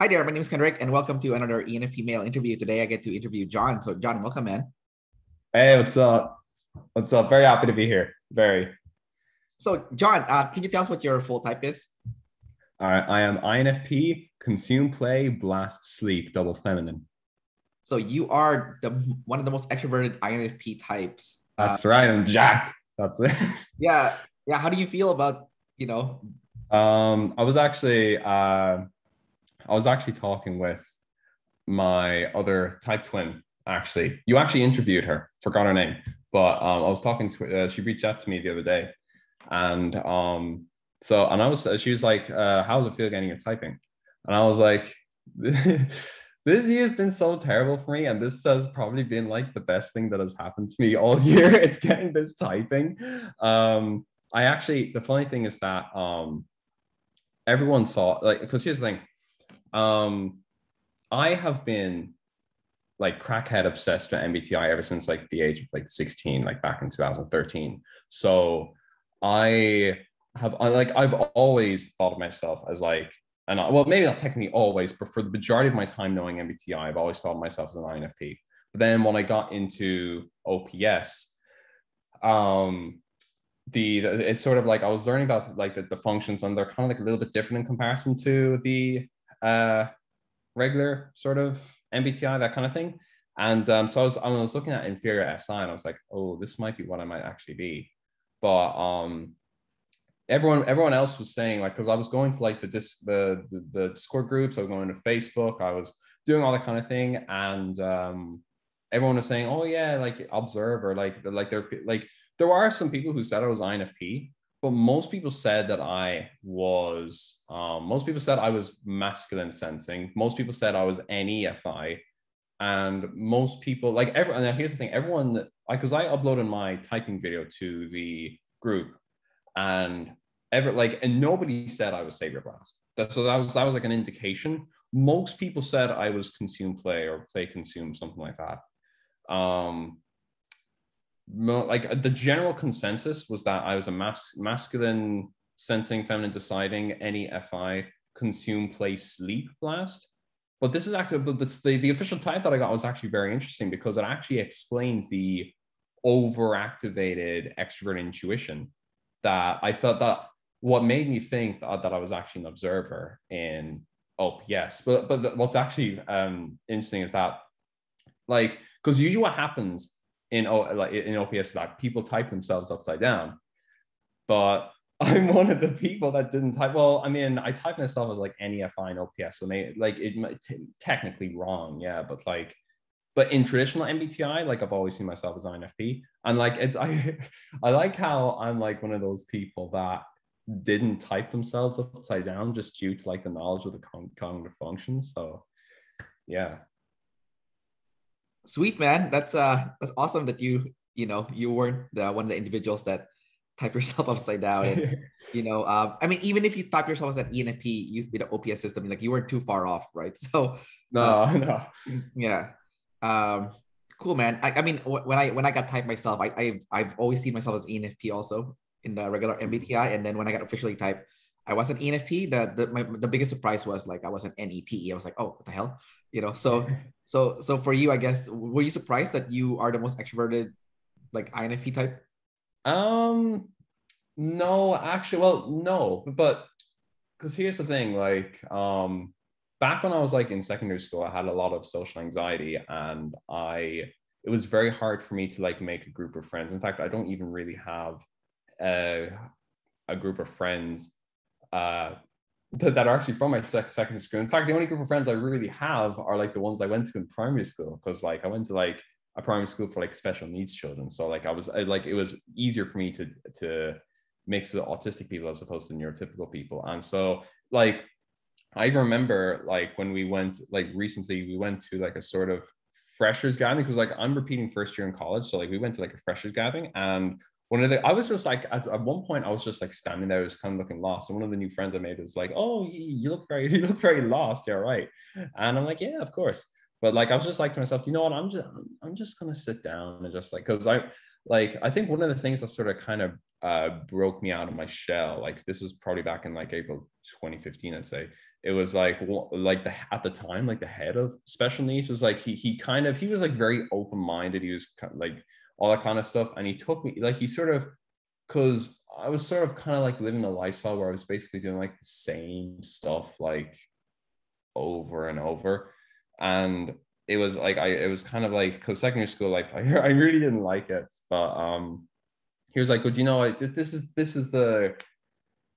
Hi there, my name is Kendrick, and welcome to another ENFP Male interview. Today I get to interview John. So, John, welcome, man. Hey, what's up? What's up? Very happy to be here. Very. So, John, uh, can you tell us what your full type is? All right, I am INFP, consume, play, blast, sleep, double feminine. So you are the one of the most extroverted INFP types. That's uh, right. I'm jacked. That's it. yeah, yeah. How do you feel about you know? Um, I was actually uh, I was actually talking with my other type twin. Actually, you actually interviewed her. Forgot her name, but um, I was talking to. Uh, she reached out to me the other day, and um, so and I was. She was like, uh, "How does it feel getting your typing?" And I was like. this year has been so terrible for me and this has probably been like the best thing that has happened to me all year it's getting this typing um i actually the funny thing is that um everyone thought like because here's the thing um, I have been like crackhead obsessed with MBTI ever since like the age of like 16, like back in 2013. So I have I like I've always thought of myself as like and well maybe not technically always, but for the majority of my time knowing MBTI, I've always thought of myself as an INFP. But then when I got into OPS, um, the it's sort of like I was learning about like the, the functions and they're kind of like a little bit different in comparison to the uh, regular sort of MBTI, that kind of thing. And um, so I was, I was looking at inferior SI and I was like, oh, this might be what I might actually be. But um, everyone everyone else was saying like because I was going to like the disc the, the, the Discord groups, I was going to Facebook, I was doing all that kind of thing, and um, everyone was saying, oh yeah, like observer, like like there like there are some people who said I was INFP, but most people said that I was, um, most people said I was masculine sensing. Most people said I was NEFI. And most people, like, everyone, and here's the thing everyone, because I uploaded my typing video to the group and ever like, and nobody said I was Savior Blast. That, so that was, that was like an indication. Most people said I was consume play or play consume, something like that. Um, like the general consensus was that I was a mas- masculine sensing, feminine deciding, any FI, consume, play, sleep blast. But this is actually, but the, the official type that I got was actually very interesting because it actually explains the overactivated extrovert intuition that I felt that what made me think that, that I was actually an observer in OPS. But but what's actually um, interesting is that like because usually what happens in oh like in OPS like people type themselves upside down, but I'm one of the people that didn't type. Well, I mean, I type myself as like NEFI and OPS, so may, like it t- technically wrong, yeah, but like, but in traditional MBTI, like I've always seen myself as INFP, and like it's I, I like how I'm like one of those people that didn't type themselves upside down just due to like the knowledge of the con- cognitive functions. So, yeah, sweet man that's uh that's awesome that you you know you weren't the one of the individuals that type yourself upside down and you know um, i mean even if you type yourself as an enfp used to be the ops system like you weren't too far off right so no uh, no yeah um cool man I, I mean when i when i got typed myself i I've, I've always seen myself as enfp also in the regular mbti and then when i got officially typed I was an ENFP. The the my, the biggest surprise was like I wasn't NETE. I was like, oh, what the hell, you know? So so so for you, I guess, were you surprised that you are the most extroverted, like INFP type? Um, no, actually, well, no, but because here's the thing, like, um, back when I was like in secondary school, I had a lot of social anxiety, and I it was very hard for me to like make a group of friends. In fact, I don't even really have a, a group of friends uh, that, that are actually from my secondary school. In fact, the only group of friends I really have are like the ones I went to in primary school because like I went to like a primary school for like special needs children. So like I was I, like it was easier for me to to mix with autistic people as opposed to neurotypical people. And so like I remember like when we went like recently we went to like a sort of freshers gathering because like I'm repeating first year in college. So like we went to like a freshers gathering and one of the I was just like at, at one point I was just like standing there, I was kind of looking lost. And one of the new friends I made was like, "Oh, you, look very you look very lost. Yeah, right." And I'm like, "Yeah, of course." But like I was just like to myself, you know what? I'm just I'm just gonna sit down and just like because I like I think one of the things that sort of kind of uh, broke me out of my shell, like this was probably back in like April 2015, I'd say. It was like like the at the time like the head of special needs was like he he kind of he was like very open minded. He was kind of like all that kind of stuff, and he took me like he sort of because I was sort of kind of like living a lifestyle where I was basically doing like the same stuff like over and over, and it was like I it was kind of like because secondary school life I, I really didn't like it but um he was like good you know this is this is the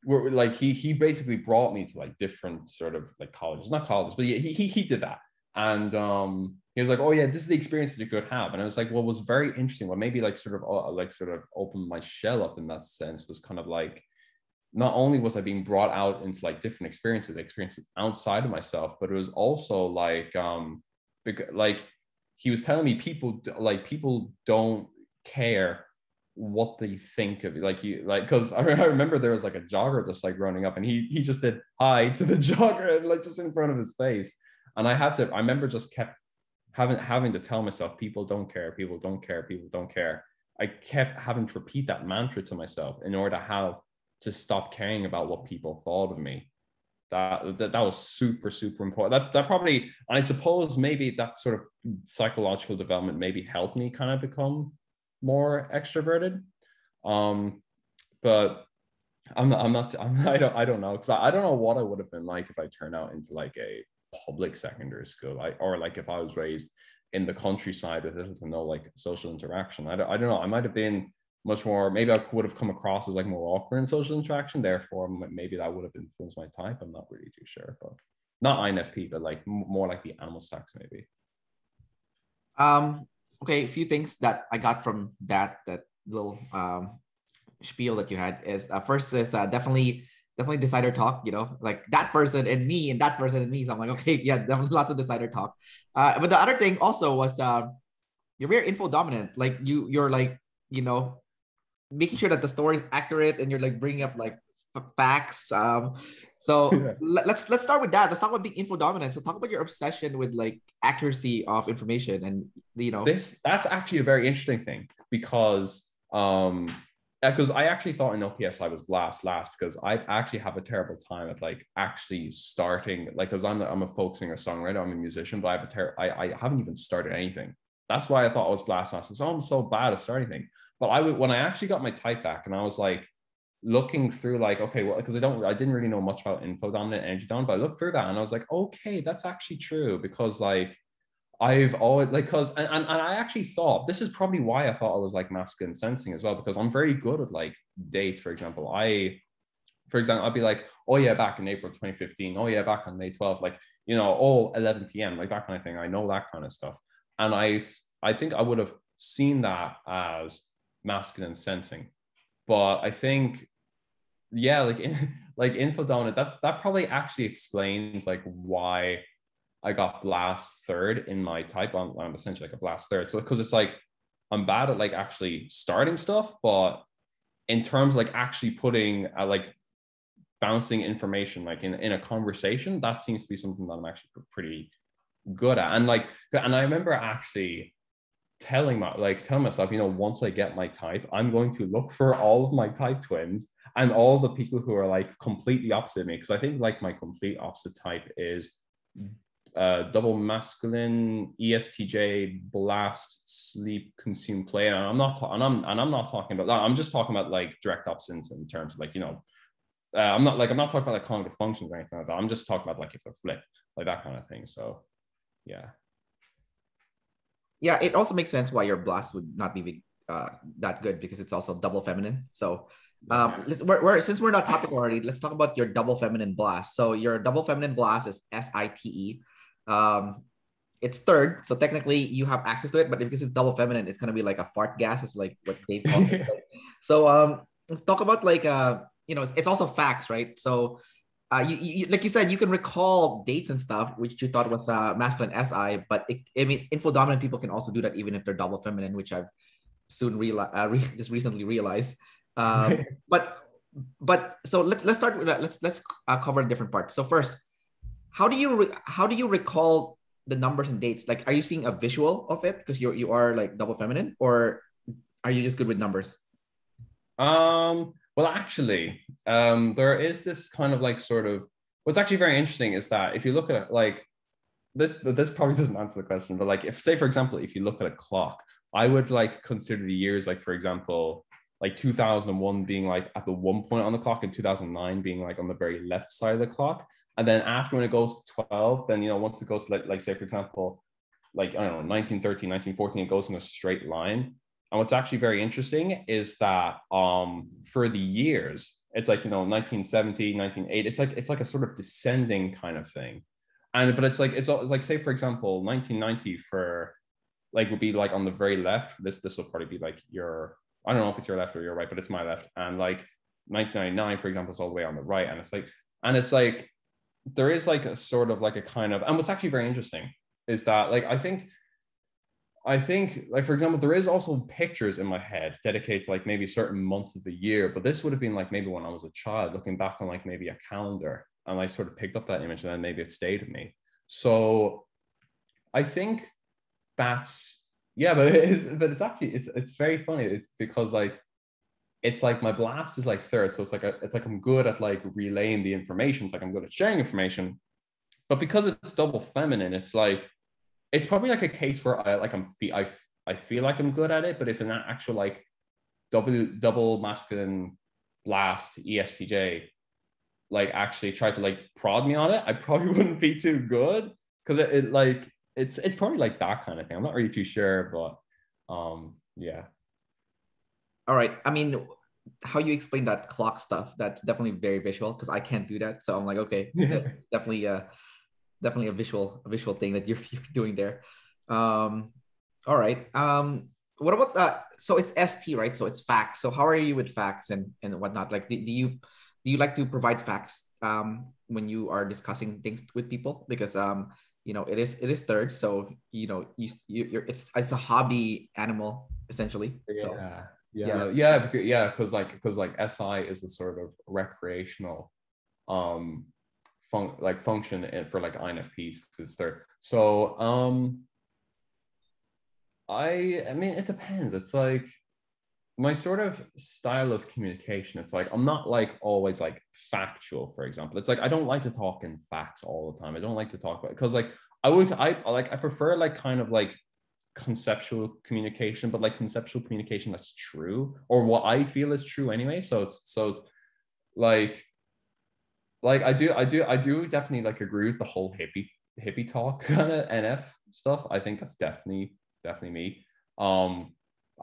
where like he he basically brought me to like different sort of like colleges not colleges but yeah, he he, he did that. And um he was like oh yeah this is the experience that you could have. And I was like what was very interesting what maybe like sort of uh, like sort of opened my shell up in that sense was kind of like not only was I being brought out into like different experiences, experiences outside of myself, but it was also like um because like he was telling me people like people don't care what they think of you. like you like because I, I remember there was like a jogger just like running up and he he just did hi to the jogger and like just in front of his face and i had to i remember just kept having having to tell myself people don't care people don't care people don't care i kept having to repeat that mantra to myself in order to have to stop caring about what people thought of me. That, that that was super super important. That that probably i suppose maybe that sort of psychological development maybe helped me kind of become more extroverted. Um but i'm not i'm not I'm, i don't i don't know because I, I don't know what i would have been like if i turned out into like a public secondary school I, or like if i was raised in the countryside with little to no like social interaction. I don't, I don't know i might have been much more maybe I would have come across as like more awkward in social interaction. Therefore, maybe that would have influenced my type. I'm not really too sure, but not INFP, but like more like the animal stacks maybe. Um. Okay, a few things that I got from that that little um spiel that you had is uh, first is uh, definitely definitely decider talk. You know, like that person and me and that person and me. So I'm like, okay, yeah, definitely lots of decider talk. Uh, but the other thing also was uh, you're very info dominant. Like you, you're like you know making sure that the story is accurate and you're like bringing up like facts. Um, so yeah. let's let's start with that. Let's talk about being info dominant. So talk about your obsession with like accuracy of information and you know this that's actually a very interesting thing because um because I actually thought in OPS I was last last because I actually have a terrible time at like actually starting like because I'm a, I'm a folk singer songwriter I'm a musician but I have a ter- I, I haven't even started anything that's why I thought I was blast last because oh, I'm so bad at starting things but I would when I actually got my type back and I was like looking through like okay well because I don't I didn't really know much about info dominant energy dominant but I looked through that and I was like okay that's actually true because like I've always like because and, and, and I actually thought this is probably why I thought I was like masculine sensing as well because I'm very good at like dates for example. I for example I'd be like oh yeah back in April 2015 oh yeah back on May 12th like you know oh 11 p.m like that kind of thing. I know that kind of stuff. And I I think I would have seen that as masculine sensing. But I think, yeah, like in, like info dominant, that's that probably actually explains like why I got blast third in my type. I'm, I'm essentially like a blast third. So because it's like I'm bad at like actually starting stuff, but in terms of like actually putting uh, like bouncing information like in, in a conversation, that seems to be something that I'm actually pretty good at. And like, and I remember actually telling my like telling myself, you know, once I get my type, I'm going to look for all of my type twins and all the people who are like completely opposite me. Because I think like my complete opposite type is uh, double masculine, ESTJ, blast, sleep, consume, play. And I'm not ta- and I'm and I'm not talking about that. I'm just talking about like direct opposites in terms of like, you know, uh, I'm not like I'm not talking about like cognitive functions or anything like that. I'm just talking about like if they're flipped, like that kind of thing. So yeah yeah, it also makes sense why your blast would not be uh, that good because it's also double feminine. So um, let's, we're, we're, since we're not topic already, let's talk about your double feminine blast. So your double feminine blast is S I T E. Um, it's third, so technically you have access to it, but because it's double feminine, it's gonna be like a fart gas. It's like what Dave calls it. So um, let's talk about like uh, you know, it's, it's also facts, right? So uh, you, you, like you said, you can recall dates and stuff, which you thought was uh, masculine SI, but it, I mean, info dominant people can also do that even if they're double feminine, which I've soon realized, uh, re- just recently realized. Um, but but so let's let's start with that. Let's let's uh, cover different parts. So first, how do you re- how do you recall the numbers and dates? Like, are you seeing a visual of it because you you are like double feminine, or are you just good with numbers? Um, well, actually, um, there is this kind of like sort of what's actually very interesting is that if you look at it, like this, this probably doesn't answer the question, but like if say for example, if you look at a clock, I would like consider the years like for example, like 2001 being like at the one point on the clock and 2009 being like on the very left side of the clock. And then after when it goes to 12, then you know once it goes to like, like say for example, like I don't know 1913, 1914, it goes in a straight line. And what's actually very interesting is that um, for the years, it's like, you know, 1970, 1980, it's like, it's like a sort of descending kind of thing. And, but it's like, it's, it's like, say, for example, 1990 for like would be like on the very left. This, this will probably be like your, I don't know if it's your left or your right, but it's my left. And like 1999, for example, is all the way on the right. And it's like, and it's like, there is like a sort of like a kind of, and what's actually very interesting is that like, I think I think, like for example, there is also pictures in my head dedicated to like maybe certain months of the year, but this would have been like maybe when I was a child, looking back on like maybe a calendar, and I sort of picked up that image, and then maybe it stayed with me. So, I think that's yeah, but it is, but it's actually it's it's very funny. It's because like it's like my blast is like third, so it's like a, it's like I'm good at like relaying the information. It's like I'm good at sharing information, but because it's double feminine, it's like it's probably like a case where I like I'm fe- I, I feel like I'm good at it, but if in an actual like double double masculine blast ESTJ like actually tried to like prod me on it, I probably wouldn't be too good because it, it like it's it's probably like that kind of thing. I'm not really too sure, but um yeah. All right. I mean, how you explain that clock stuff, that's definitely very visual because I can't do that. So I'm like, okay, it's definitely uh definitely a visual a visual thing that you're, you're doing there. Um, all right. Um, what about that? So it's ST, right? So it's facts. So how are you with facts and and whatnot? Like, do, do you do you like to provide facts um, when you are discussing things with people? Because um, you know, it is it is third. So you know, you, you you're it's it's a hobby animal essentially. Yeah. So, yeah, yeah, yeah, because yeah, because like because like SI is the sort of recreational um fun- like function for like INFPs because they're so um I I mean it depends. It's like my sort of style of communication, it's like I'm not like always like factual, for example. It's like I don't like to talk in facts all the time. I don't like to talk about because like I would I like I prefer like kind of like conceptual communication, but like conceptual communication that's true or what I feel is true anyway. So it's so like like I do, I do, I do definitely like agree with the whole hippie hippie talk kind of NF stuff. I think that's definitely definitely me. Um,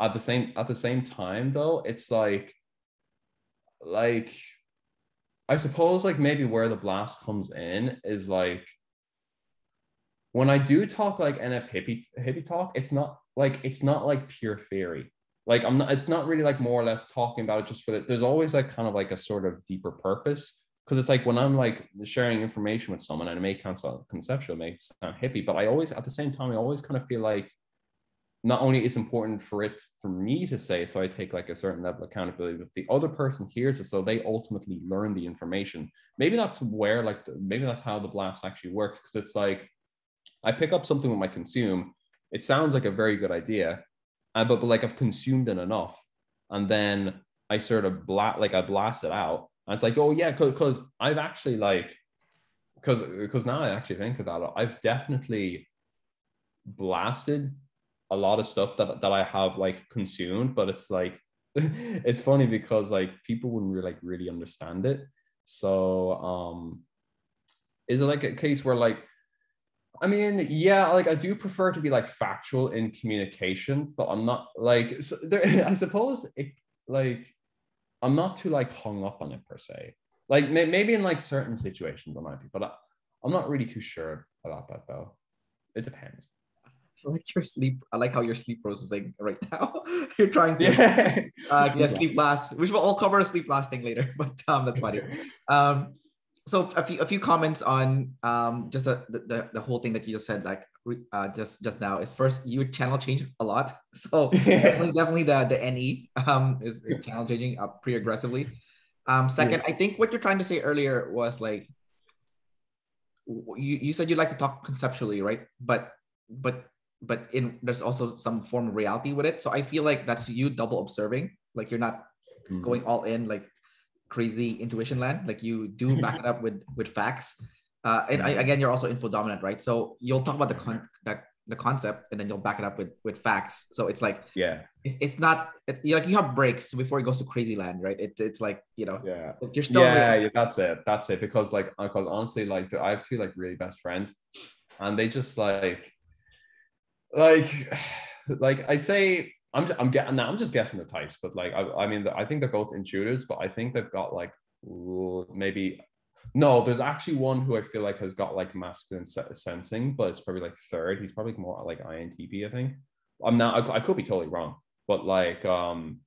at the same at the same time though, it's like like I suppose like maybe where the blast comes in is like when I do talk like NF hippie hippie talk, it's not like it's not like pure theory. Like I'm not. It's not really like more or less talking about it just for that. There's always like kind of like a sort of deeper purpose because it's like when I'm like sharing information with someone and it may sound conceptual, it may sound hippie, but I always at the same time I always kind of feel like not only it's important for it for me to say, so I take like a certain level of accountability, but the other person hears it, so they ultimately learn the information. Maybe that's where like maybe that's how the blast actually works because it's like I pick up something with my consume. It sounds like a very good idea, uh, but, but like I've consumed it enough, and then I sort of blast like I blast it out and it's like, oh yeah, because I've actually like, because because now I actually think about it, I've definitely blasted a lot of stuff that that I have like consumed, but it's like it's funny because like people wouldn't really like really understand it. So um is it like a case where like I mean, yeah, like I do prefer to be like factual in communication, but I'm not like so there I suppose it like I'm not too like hung up on it per se. Like may, maybe in like certain situations I might be, but I, I'm not really too sure about that though. It depends. I like your sleep. I like how your sleep processing right now. You're trying to yeah, uh, yeah sleep last, which we'll all cover a sleep last thing later, but um, that's funny. Um, so a few a few comments on um just the, the the whole thing that you just said like uh, just just now is first you channel change a lot so definitely, definitely the the ne um is, is channel changing up pretty aggressively um second yeah. i think what you're trying to say earlier was like you, you said you like to talk conceptually right but but but in there's also some form of reality with it. So I feel like that's you double observing. Like you're not mm-hmm. going all in like crazy intuition land. Like you do back it up with with facts. Uh, and I, again, you're also info dominant, right? So you'll talk about the con- that the concept and then you'll back it up with with facts. So it's like yeah. it's, it's not it, like you have breaks before it goes to crazy land right? It, it's like you know yeah. you're still yeah, yeah that's it. That's it. Because like because honestly like i have two like really best friends and they just like like like i'd say i'm i'm getting now i'm just guessing the types but like i, I mean i think they're both intuitors but i think they've got like maybe no, there's actually one who I feel like has got like masculine sensing, but it's probably like third. He's probably more like INTP, I think. I'm not. I, I could be totally wrong, but like, um,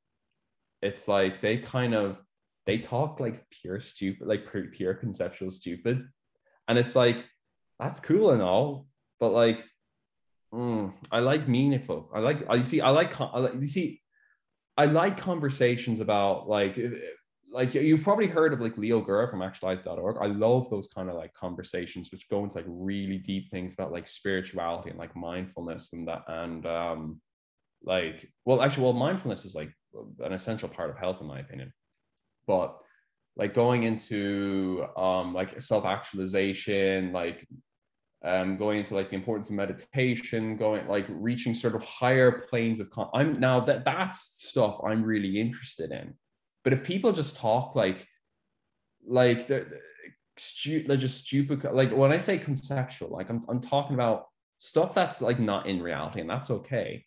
it's like they kind of they talk like pure stupid, like pure conceptual stupid, and it's like that's cool and all, but like, mm, I like meaningful. I like. You see, I like. I like. You see, I like conversations about like like you've probably heard of like Leo Gura from actualize.org. I love those kind of like conversations which go into like really deep things about like spirituality and like mindfulness and that and um like well actually well mindfulness is like an essential part of health in my opinion. But like going into um like self-actualization, like um going into like the importance of meditation, going like reaching sort of higher planes of con- I'm now that that's stuff I'm really interested in but if people just talk like, like they're, they're, stu- they're just stupid. Like when I say conceptual, like I'm, I'm talking about stuff that's like not in reality, and that's okay.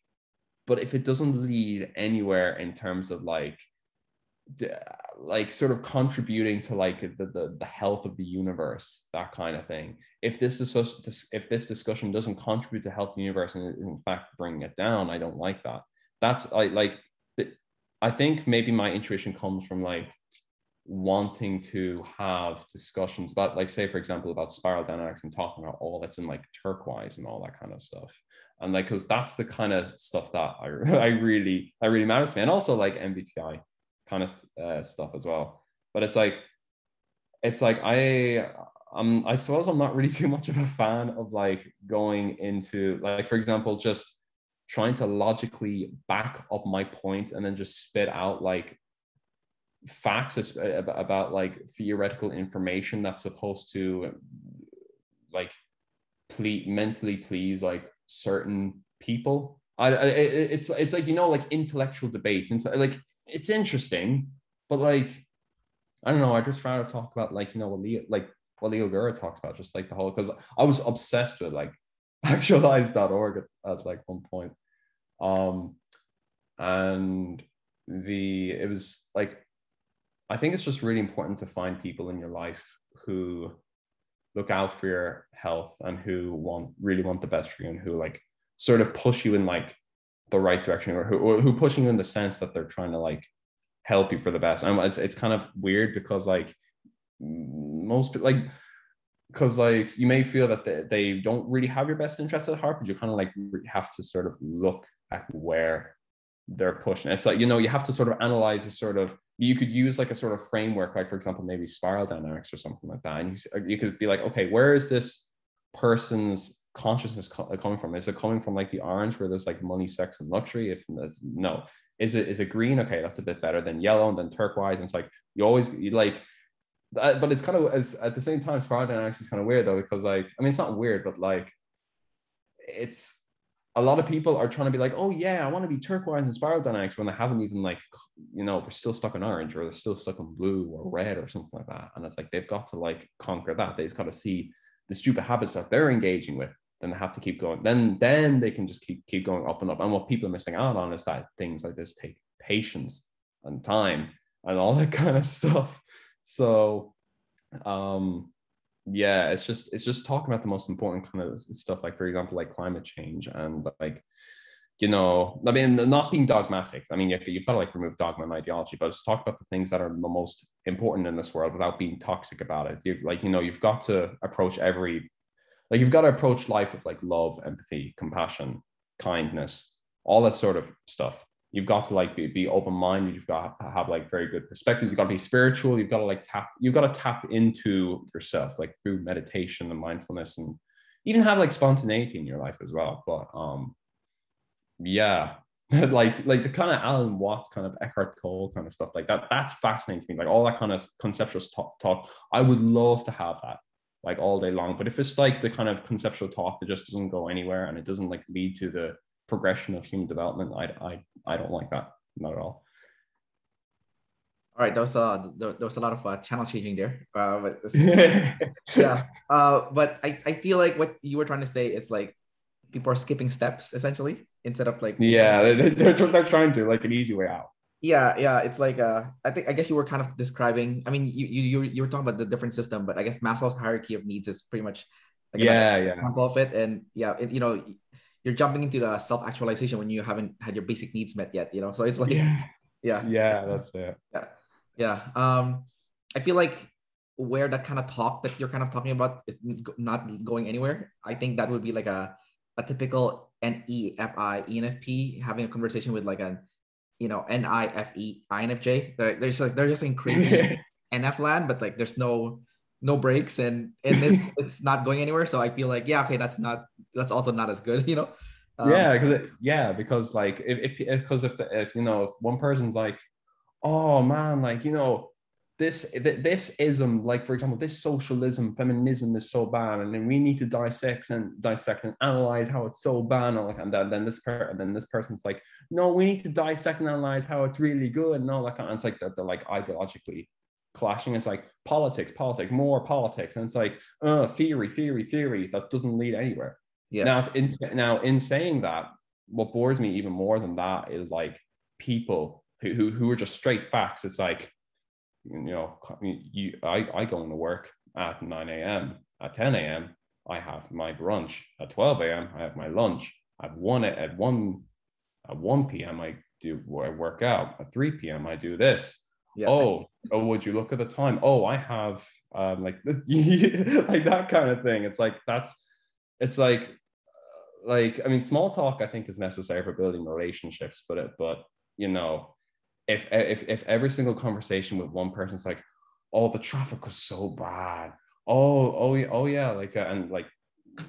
But if it doesn't lead anywhere in terms of like, like sort of contributing to like the, the, the health of the universe, that kind of thing. If this if this discussion doesn't contribute to health the universe and in fact bringing it down, I don't like that. That's like like I think maybe my intuition comes from like wanting to have discussions about like say for example about spiral dynamics and talking about all that's in like turquoise and all that kind of stuff. And like because that's the kind of stuff that I, I really that really matters to me. And also like mbti kind of uh, stuff as well. But it's like it's like i i'm i suppose i'm not really too much of a fan of like going into like for example just trying to logically back up my points and then just spit out like facts about like theoretical information that's supposed to like please mentally please like certain people. I, I it's it's like you know like intellectual debates. And so like it's interesting but like I don't know. I just try to talk about like you know what Leo like what Leo Gura talks about just like the whole because I was obsessed with like actualize.org at, at like one point. Um, and the it was like I think it's just really important to find people in your life who look out for your health and who want really want the best for you and who like sort of push you in like the right direction or who, or who pushing you in the sense that they're trying to like help you for the best. And it's it's kind of weird because like most like because like you may feel that they, they don't really have your best interest at heart but you kind of like have to sort of look at where they're pushing. It's like you know you have to sort of analyze a sort of you could use like a sort of framework like for example maybe spiral dynamics or something like that and you, you could be like okay where is this person's consciousness co- uh, coming from? Is it coming from like the orange where there's like money sex and luxury? If no. Is it is it green? Okay that's a bit better than yellow and then turquoise. And it's like you always you like but it's kind of as at the same time, spiral dynamics is kind of weird though because like I mean it's not weird, but like it's a lot of people are trying to be like, oh yeah, I want to be turquoise and spiral dynamics when they haven't even like, you know, they're still stuck in orange or they're still stuck in blue or red or something like that. And it's like they've got to like conquer that. They just got to see the stupid habits that they're engaging with. Then they have to keep going. Then then they can just keep keep going up and up. And what people are missing out on is that things like this take patience and time and all that kind of stuff. So um yeah, it's just it's just talking about the most important kind of stuff, like for example, like climate change and like you know, I mean, not being dogmatic. I mean, you, you've got to like remove dogma and ideology, but just talk about the things that are the most important in this world without being toxic about it. You've like, you know, you've got to approach every, like, you've got to approach life with like love, empathy, compassion, kindness, all that sort of stuff you've got to like be, be open-minded you've got to have like very good perspectives you've got to be spiritual you've got to like tap you've got to tap into yourself like through meditation and mindfulness and even have like spontaneity in your life as well. But um, yeah, like like the kind of Alan Watts kind of Eckhart Tolle kind of stuff like that. That's fascinating to me. Like all that kind of conceptual talk, talk. I would love to have that like all day long. But if it's like the kind of conceptual talk that just doesn't go anywhere and it doesn't like lead to the progression of human development, I I I don't like that. Not at all. All right, there was a there, was a lot of uh, channel changing there, uh, but yeah. Uh, but I, I feel like what you were trying to say is like people are skipping steps essentially instead of like yeah they're, they're, they're trying to like an easy way out yeah yeah it's like uh i think i guess you were kind of describing i mean you you you were talking about the different system but i guess maslow's hierarchy of needs is pretty much like yeah yeah example of it and yeah it, you know you're jumping into the self-actualization when you haven't had your basic needs met yet you know? So it's like yeah. yeah. Yeah that's it. Yeah. Yeah. Um i feel like where that kind of talk that you're kind of talking about is not going anywhere. I think that would be like a a typical NEFI ENFP having a conversation with like a you know NIFE INFJ. They're, there's like they're just in crazy NF land, but like there's no no breaks and and it's it's not going anywhere. So I feel like yeah, okay, that's not that's also not as good, you know. Um, yeah, because yeah, because like if because if, if, if you know if one person's like, oh man, like you know this this ism, like for example, this socialism, feminism is so bad, and then we need to dissect and dissect and analyze how it's so bad, and, like, and then, then this per, and then this person's like, no, we need to dissect and analyze how it's really good, and all that kind. Of, it's like they're, they're like ideologically clashing. It's like politics, politics, more politics, and it's like, uh, theory, theory, theory that doesn't lead anywhere. Yeah. Now, in, now in saying that, what bores me even more than that is like people who who, who are just straight facts. It's like you know, you, I, I go into work at 9 a.m. At 10 a.m., I have my brunch. At 12 a.m., I have my lunch. At 1 at 1 at 1 p.m., I do I work out. At 3 p.m., I do this. Yeah. Oh, oh, would you look at the time? Oh, I have um, like like that kind of thing. It's like that's it's like like I mean, small talk I think is necessary for building relationships, but it but you know if if if every single conversation with one person's like, oh, the traffic was so bad. Oh, oh oh yeah, like uh, and like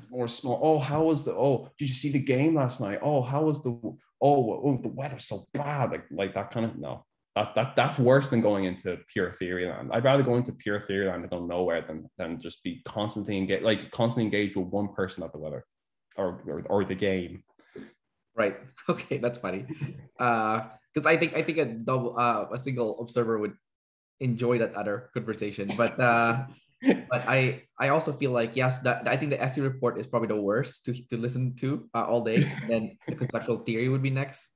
more small. Oh, how was the? Oh, did you see the game last night? Oh, how was the? Oh, oh the weather's so bad. Like like that kind of no. That's that that's worse than going into pure theory land. I'd rather go into pure theory land and go nowhere than than just be constantly engaged, like constantly engaged with one person at the weather, or or, or the game. Right. Okay, that's funny. Uh, because I think I think a double uh, a single observer would enjoy that other conversation. But uh, but I I also feel like yes, that I think the ST report is probably the worst to, to listen to uh, all day. And then the conceptual theory would be next.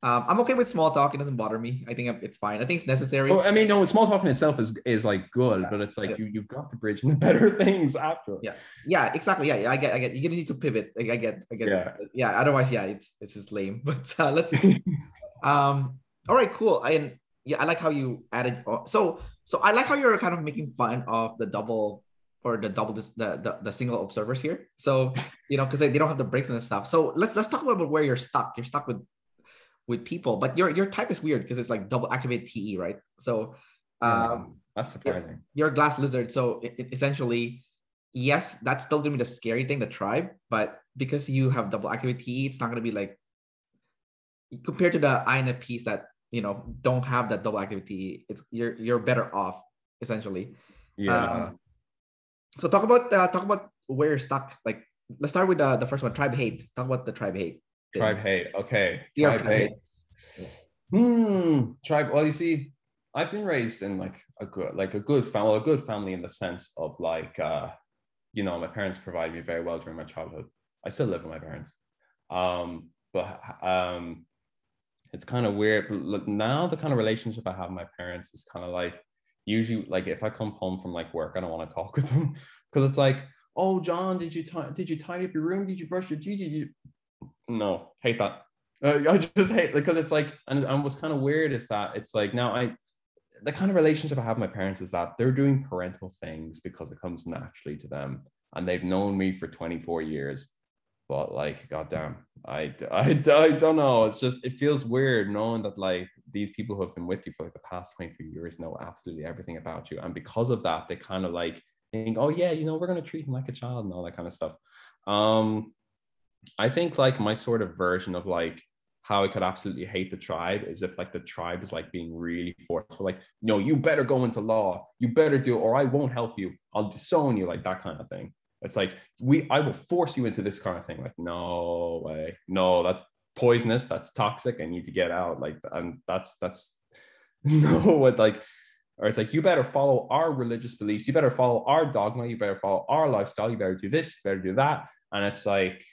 Um, I'm okay with small talk. It doesn't bother me. I think it's fine. I think it's necessary. Well, I mean, no, small talk in itself is is like good, yeah. but it's like yeah. you you've got to bridge into better things after. Yeah, yeah, exactly. Yeah, yeah, I get, I get. You're gonna need to pivot. Like, I get, I get. Yeah, yeah. Otherwise, yeah, it's it's just lame. But uh, let's. see. um. All right. Cool. I yeah, I like how you added. So so I like how you're kind of making fun of the double or the double the the, the single observers here. So you know because they, they don't have the breaks and stuff. So let's let's talk about where you're stuck. You're stuck with with people, but your your type is weird because it's like double activated TE, right? So um, that's surprising. You're, a glass lizard, so it, it essentially, yes, that's still gonna be the scary thing, the tribe. But because you have double activated TE, it's not gonna be like compared to the INFPs that you know don't have that double activity. It's you're you're better off essentially. Yeah. Um, so talk about uh, talk about where you're stuck. Like let's start with uh, the first one, tribe hate. Talk about the tribe hate. Tribe hate. Okay. Tribe, tribe hate. hate. Hmm. Tribe. Well, you see, I've been raised in like a good, like a good family, a good family in the sense of like, uh, you know, my parents provided me very well during my childhood. I still live with my parents. Um, but um, it's kind of weird. But look, now the kind of relationship I have with my parents is kind of like usually like if I come home from like work, I don't want to talk with them because it's like, oh John, did you t- did you tidy up your room? Did you brush your teeth? Did you no, hate that. Uh, I just hate because it's like, and, and what's kind of weird is that it's like now I, the kind of relationship I have with my parents is that they're doing parental things because it comes naturally to them, and they've known me for 24 years. But like, goddamn, I, I, I don't know. It's just it feels weird knowing that like these people who have been with you for like the past 24 years know absolutely everything about you, and because of that, they kind of like think, oh yeah, you know, we're gonna treat him like a child and all that kind of stuff. Um, I think like my sort of version of like how I could absolutely hate the tribe is if like the tribe is like being really forceful, like, no, you better go into law, you better do, or I won't help you, I'll disown you, like that kind of thing. It's like we I will force you into this kind of thing. Like, no way, no, that's poisonous, that's toxic, I need to get out. Like, and that's that's no what like or it's like you better follow our religious beliefs. You better follow our dogma. You better follow our lifestyle. You better do this. You better do that. And it's like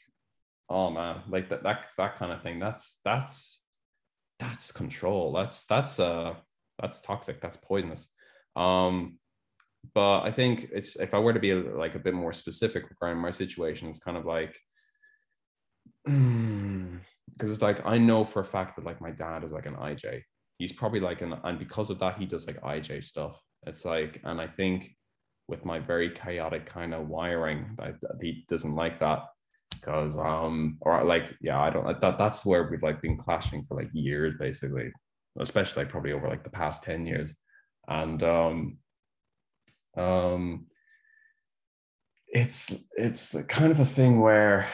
oh man. Like that that, that kind of thing. That's that's that's control. That's that's uh that's toxic. That's poisonous. Um but i think it's if i were to be like a bit more specific regarding my situation it's kind of like because it's like i know for a fact that like my dad is like an ij he's probably like an and because of that he does like ij stuff. It's like and i think with my very chaotic kind of wiring that, that he doesn't like that because um or like yeah i don't that that's where we've like been clashing for like years basically especially like probably over like the past 10 years and um um it's it's kind of a thing where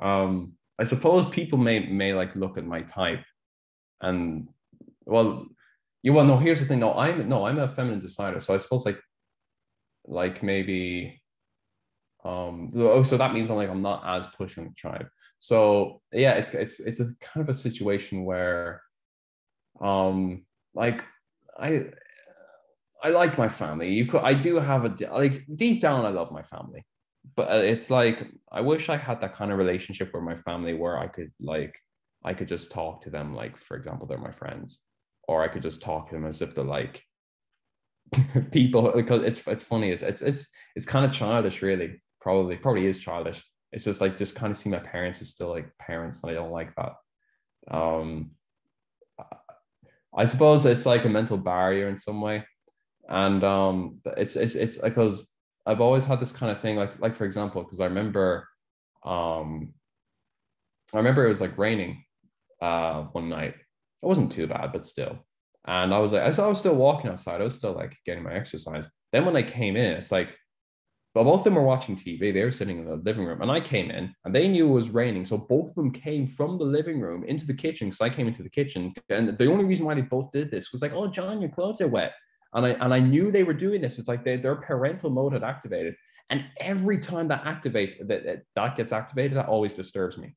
um i suppose people may may like look at my type and well, you well no. Here's the thing. No, I'm no. I'm a feminine decider. So I suppose like, like maybe, um. Oh, so that means I'm like I'm not as pushing the tribe. So yeah, it's it's it's a kind of a situation where, um, like I. I like my family. You could, I do have a like deep down. I love my family, but uh, it's like I wish I had that kind of relationship with my family where I could like I could just talk to them like for example they're my friends or I could just talk to them as if they're like people because it's it's funny it's it's it's it's kind of childish really probably probably is childish it's just like just kind of see my parents as still like parents and I don't like that um I suppose it's like a mental barrier in some way and um it's it's it's because I've always had this kind of thing like like for example because I remember um I remember it was like raining uh one night it wasn't too bad, but still. And I was like, I was still walking outside. I was still like getting my exercise. Then when I came in, it's like, but both of them were watching TV. They were sitting in the living room, and I came in, and they knew it was raining. So both of them came from the living room into the kitchen because I came into the kitchen. And the only reason why they both did this was like, "Oh, John, your clothes are wet." And I and I knew they were doing this. It's like they, their parental mode had activated, and every time that activates that, that gets activated, that always disturbs me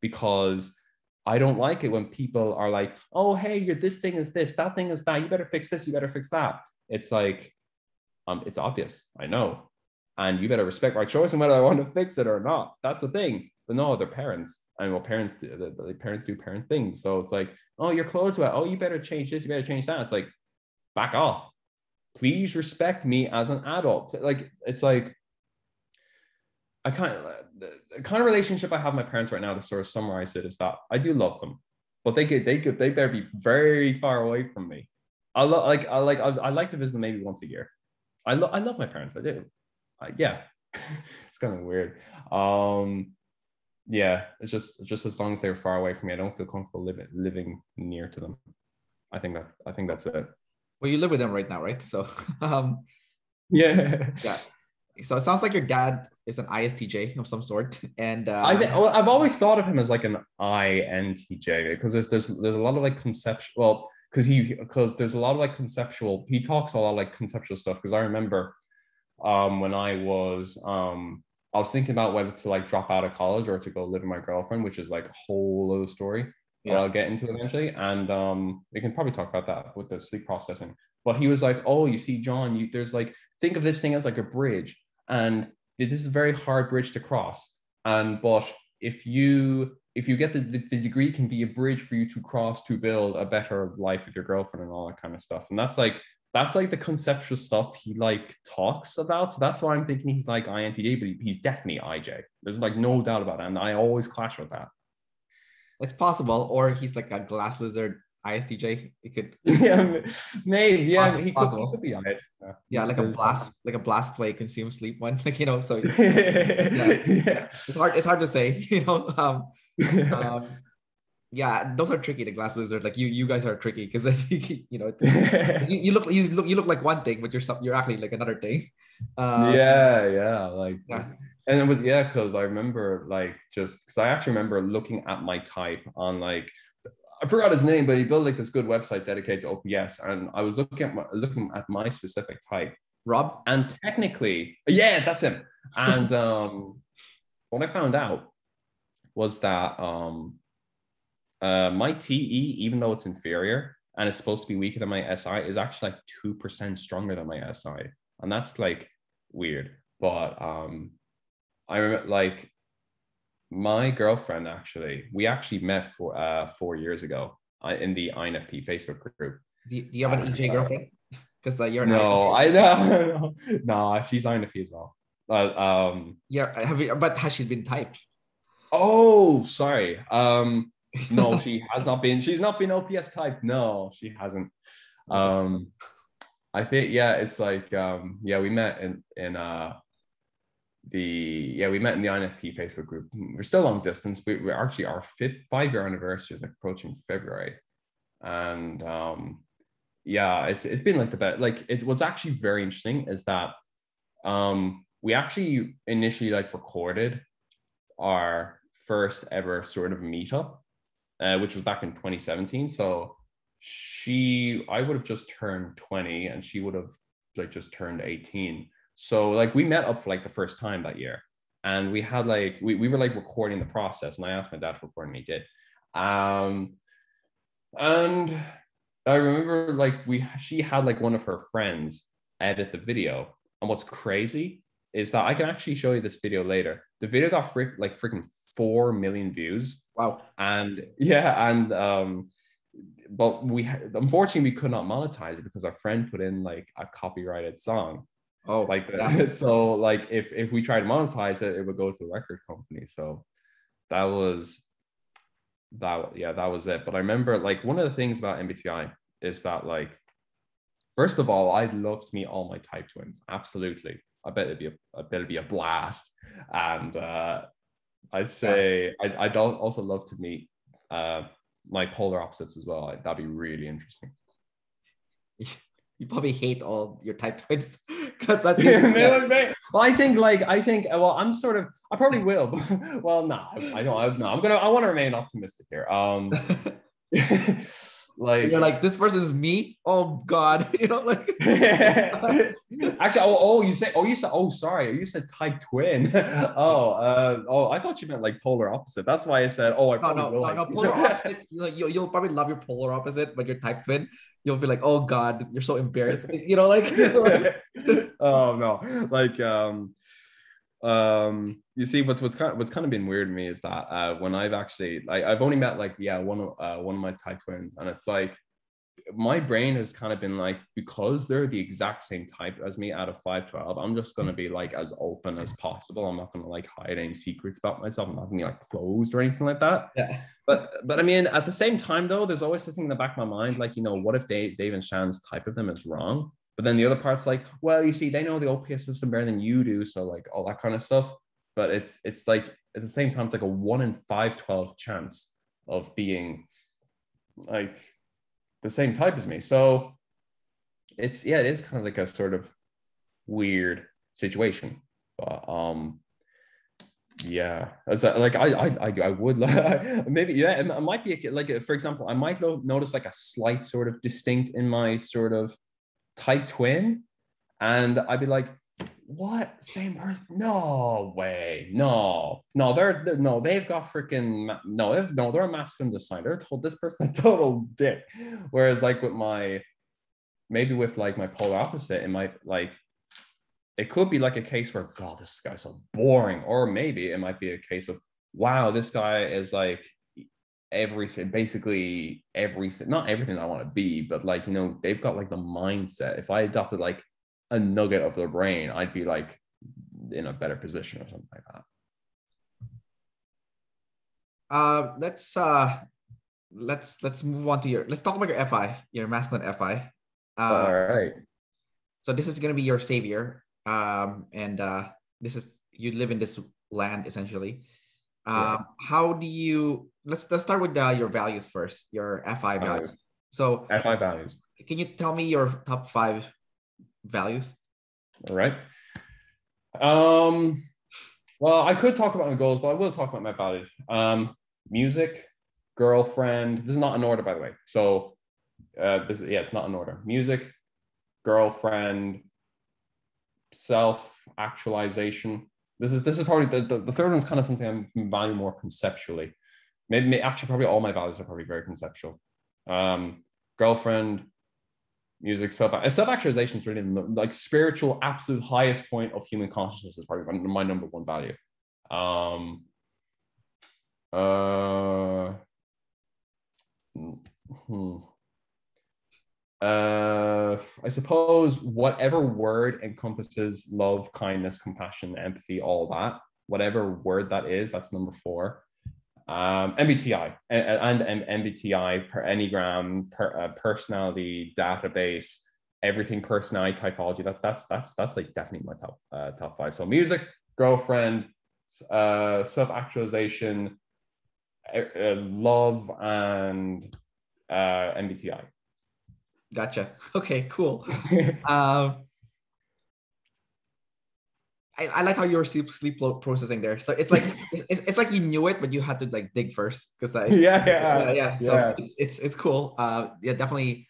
because I don't like it when people are like, oh, hey, you're this thing is this, that thing is that. You better fix this, you better fix that. It's like, um, it's obvious. I know. And you better respect my choice and whether I want to fix it or not. That's the thing. But no, they're parents. I mean, well, parents do the, the parents do parent things. So it's like, oh, your clothes wet. Oh, you better change this, you better change that. It's like, back off. Please respect me as an adult. Like, it's like I kind of the kind of relationship I have with my parents right now to sort of summarize it is that I do love them, but they could they could they better be very far away from me. I love like I like I, I like to visit them maybe once a year. I love I love my parents. I do. I, yeah, it's kind of weird. Um, yeah, it's just just as long as they're far away from me, I don't feel comfortable living living near to them. I think that I think that's it. Well, you live with them right now, right? So, um, yeah, yeah. So it sounds like your dad is an ISTJ of some sort. And uh, I think well, I've always thought of him as like an INTJ because there's there's there's a lot of like conceptual well because he because there's a lot of like conceptual he talks a lot of like conceptual stuff because I remember um when I was um I was thinking about whether to like drop out of college or to go live with my girlfriend, which is like a whole other story yeah. I'll get into eventually. And um we can probably talk about that with the sleep processing. But he was like, Oh, you see, John, you there's like think of this thing as like a bridge. And this is a very hard bridge to cross. And but if you if you get the, the, the, degree can be a bridge for you to cross to build a better life with your girlfriend and all that kind of stuff. And that's like that's like the conceptual stuff he like talks about. So that's why I'm thinking he's like INTJ, but he, he's definitely IJ. There's like no doubt about that. And I always clash with that. It's possible, or he's like a glass lizard ISTJ. It could yeah, maybe yeah, he could, he could, be on it. Yeah, yeah like a blast, like a blast play consume sleep one. Like you know, so yeah. yeah. it's hard. It's hard to say. You know, um, um, yeah, those are tricky. The glass lizard, like you, you guys are tricky because you, you know, it's, you, you look, you look, you look like one thing, but you're some, you're actually like another thing. Uh, yeah, yeah, like yeah. and it was yeah, because I remember like just because I actually remember looking at my type on like I forgot his name, but he built like this good website dedicated to OPS, and I was looking at my, looking at my specific type, Rob. and technically, yeah, that's him. And um, what I found out was that um, uh, my TE, even though it's inferior and it's supposed to be weaker than my SI, is actually like two percent stronger than my SI, and that's like weird. But um, I remember like my girlfriend actually, we actually met for uh four years ago uh, in the INFP Facebook group. Do you, do you have an EJ girlfriend? Because uh, you're No, I know. no, she's INFP as well. But um, yeah. Have you? But has she been typed? oh, sorry. Um, no, she has not been. She's not been OPS type. No, she hasn't. Um, I think yeah, it's like um, yeah, we met in in uh the yeah we met in the INFP Facebook group. We're still long distance. We, we're actually our fifth five year anniversary is approaching February, and um, yeah, it's it's been like the best. Like it's what's actually very interesting is that um we actually initially like recorded our first ever sort of meetup, uh, which was back in 2017. So she, I would have just turned 20 and she would have like just turned 18. So like we met up for like the first time that year. And we had like we, we were like recording the process, and I asked my dad to record, and he did. Um, and I remember like we she had like one of her friends edit the video. And what's crazy is that I can actually show you this video later. The video got frick, like freaking four million views. Wow. And yeah, and um, but we unfortunately we could not monetize it because our friend put in like a copyrighted song. Oh, Like yeah. so, like if if we tried to monetize it, it would go to the record company. So that was that yeah, that was it. But I remember like one of the things about MBTI is that like first of all, I'd love to meet all my type twins. Absolutely. I bet it'd be a I bet it'd be a blast. And uh I'd say I'd, I'd also love to meet uh my polar opposites as well. That'd be really interesting. you probably hate all your type twins. that's well, I think like I think well, I'm sort of I probably will, but well, no, I, I don't. I, no, I'm gonna. I want to remain optimistic here. Um, like you're like this person is me. Oh God, you know, like actually, oh, oh, you say, oh, you said, oh, sorry, you said type twin. oh, uh, oh, I thought you meant like polar opposite. That's why I said, oh, I probably no, will. no, like- no, polar opposite. Like you, you'll probably love your polar opposite, but your type twin, you'll be like, oh God, you're so embarrassed. You know, like, oh no like um um you see what's what's kind of what's kind of been weird to me is that uh when i've actually like i've only met like yeah one of uh one of my type twins and it's like my brain has kind of been like because they're the exact same type as me out of 512 i'm just going to be like as open as possible. I'm not going to like hide any secrets about myself. I'm not going to be like closed or anything like that. Yeah, but but I mean, at the same time though, there's always this thing in the back of my mind, like you know, what if Dave, Dave and Shan's type of them is wrong? But then the other part's like, well, you see, they know the OPS system better than you do, so like all that kind of stuff. But it's it's like at the same time, it's like a one in five twelve chance of being like the same type as me. So it's yeah, it is kind of like a sort of weird situation. But um yeah, as a- like I I I, would like maybe yeah it might be a, like for example I might notice like a slight sort of distinct in my sort of type twin, and I'd be like, what same person? No way, no, no, they're, they're- no they've got freaking no they've, no they're a masculine design. They're told this person a total dick. Whereas like with my maybe with like my polar opposite, it might like it could be like a case where god this guy's so boring or maybe it might be a case of wow this guy is like everything basically everything not everything i want to be but like you know they've got like the mindset if i adopted like a nugget of their brain i'd be like in a better position or something like that uh, let's uh, let's let's move on to your. Let's talk about your FI, your masculine FI. Uh, all right so this is gonna be your savior, um, and uh, this is you live in this land essentially. Um, yeah. How do you? Let's let's start with uh, your values first. Your FI values. So FI values. Can you tell me your top five values? All right. Um. Well, I could talk about my goals, but I will talk about my values. Um, music, girlfriend. This is not in order, by the way. So, uh, this yeah, it's not in order. Music, girlfriend, self actualization. This is this is probably the, the, the third one's kind of something I'm value more conceptually. Maybe, actually probably all my values are probably very conceptual. Um, girlfriend, music, self self actualization is really like spiritual absolute highest point of human consciousness is probably my, my number one value. Um, uh, hmm uh, I suppose whatever word encompasses love, kindness, compassion, empathy, all that, whatever word that is, that's number four. Um, MBTI and, and, MBTI per Enneagram, per, uh, personality database, everything personality typology. That that's that's that's like definitely my top uh, top five. So music, girlfriend, uh, self actualization, uh, love, and uh, MBTI. Gotcha. Okay, cool. um, I, I like how you're sleep sleep processing there. So it's like it's, it's like you knew it, but you had to like dig first because like yeah, yeah, yeah, yeah. So yeah. It's, it's it's cool. Uh, yeah, definitely,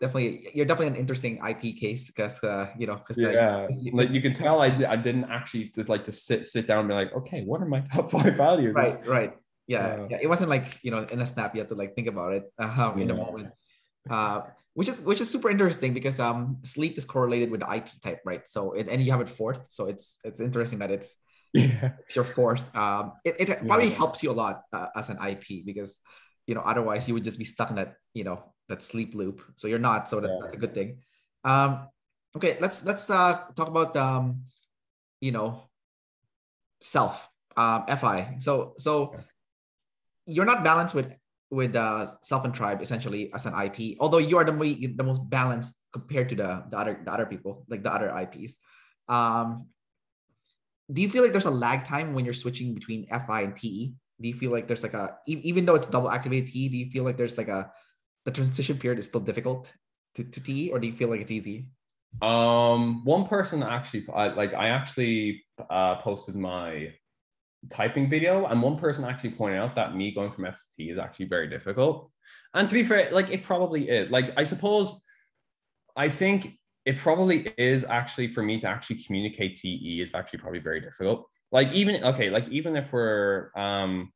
definitely. You're definitely an interesting IP case because uh, you know, because yeah, like, like you can tell, I I didn't actually just like to sit sit down and be like, okay, what are my top five values? Right, right. Yeah, yeah, yeah. It wasn't like you know in a snap. You have to like think about it uh, in yeah. a moment. Uh, which is which is super interesting because um sleep is correlated with the IP type, right? So it, and you have it fourth, so it's it's interesting that it's yeah. it's your fourth. Um, it, it probably yeah. helps you a lot uh, as an IP because you know otherwise you would just be stuck in that you know that sleep loop. So you're not, so that, yeah. that's a good thing. Um, okay, let's let's uh talk about um you know self um FI. So so you're not balanced with with uh, Self and Tribe essentially as an IP. Although you are the the most balanced compared to the, the other the other people, like the other IPs. Um, do you feel like there's a lag time when you're switching between FI and TE? Do you feel like there's like a even though it's double activated TE, do you feel like there's like a the transition period is still difficult to, to TE, or do you feel like it's easy? Um, one person actually, I, like I actually uh, posted my typing video, and one person actually pointed out that me going from FT is actually very difficult. And to be fair, like it probably is. Like I suppose, I think it probably is actually for me to actually communicate TE is actually probably very difficult. Like even okay, like even if we're um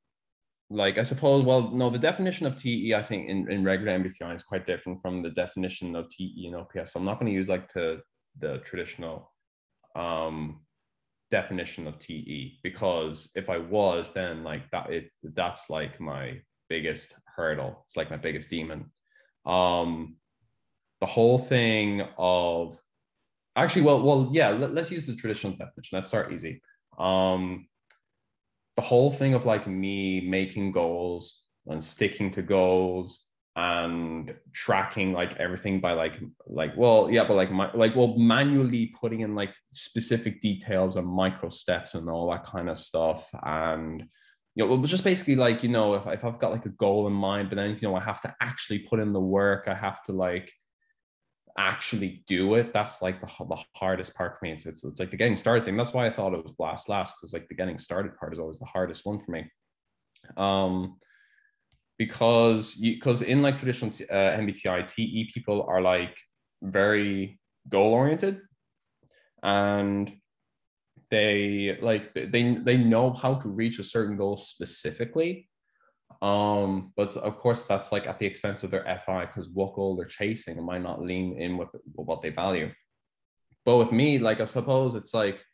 like I suppose, well, no, the definition of TE, I think in, in regular MBTI is quite different from the definition of TE in OPS. So I'm not going to use like the the traditional um definition of TE because if I was, then like that it that's like my biggest hurdle. It's like my biggest demon. Um the whole thing of actually well well yeah let, us use the traditional definition let's start easy um the whole thing of like me making goals and sticking to goals and tracking like everything by like like well yeah but like my like well manually putting in like specific details and micro steps and all that kind of stuff. And you know it was just basically like you know if, if i've got like a goal in mind but then you know i have to actually put in the work i have to like actually do it that's like the, the hardest part for me. It's, it's, it's like the getting started thing. That's why i thought it was blast last because like the getting started part is always the hardest one for me. Um because you because in like traditional uh, MBTI, TE people are like very goal oriented, and they like they they know how to reach a certain goal specifically. Um, but of course that's like at the expense of their FI because what goal they're chasing might not lean in with what they value. But with me, like I suppose it's like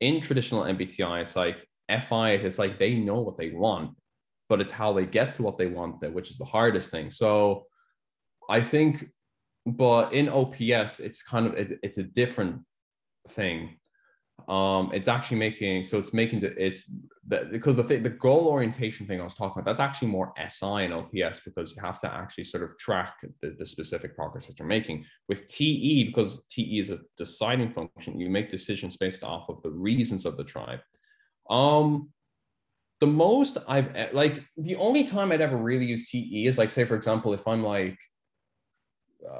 in traditional MBTI, it's like FI, it's like they know what they want but it's how they get to what they want there, which is the hardest thing. So I think, but in OPS, it's kind of it's, it's a different thing. Um, it's actually making so it's making the it's the, because the thing the goal orientation thing I was talking about that's actually more SI and OPS because you have to actually sort of track the, the specific progress that you're making. With TE, because TE is a deciding function, you make decisions based off of the reasons of the tribe. Um, the most I've like the only time I'd ever really use TE is like say for example if I'm like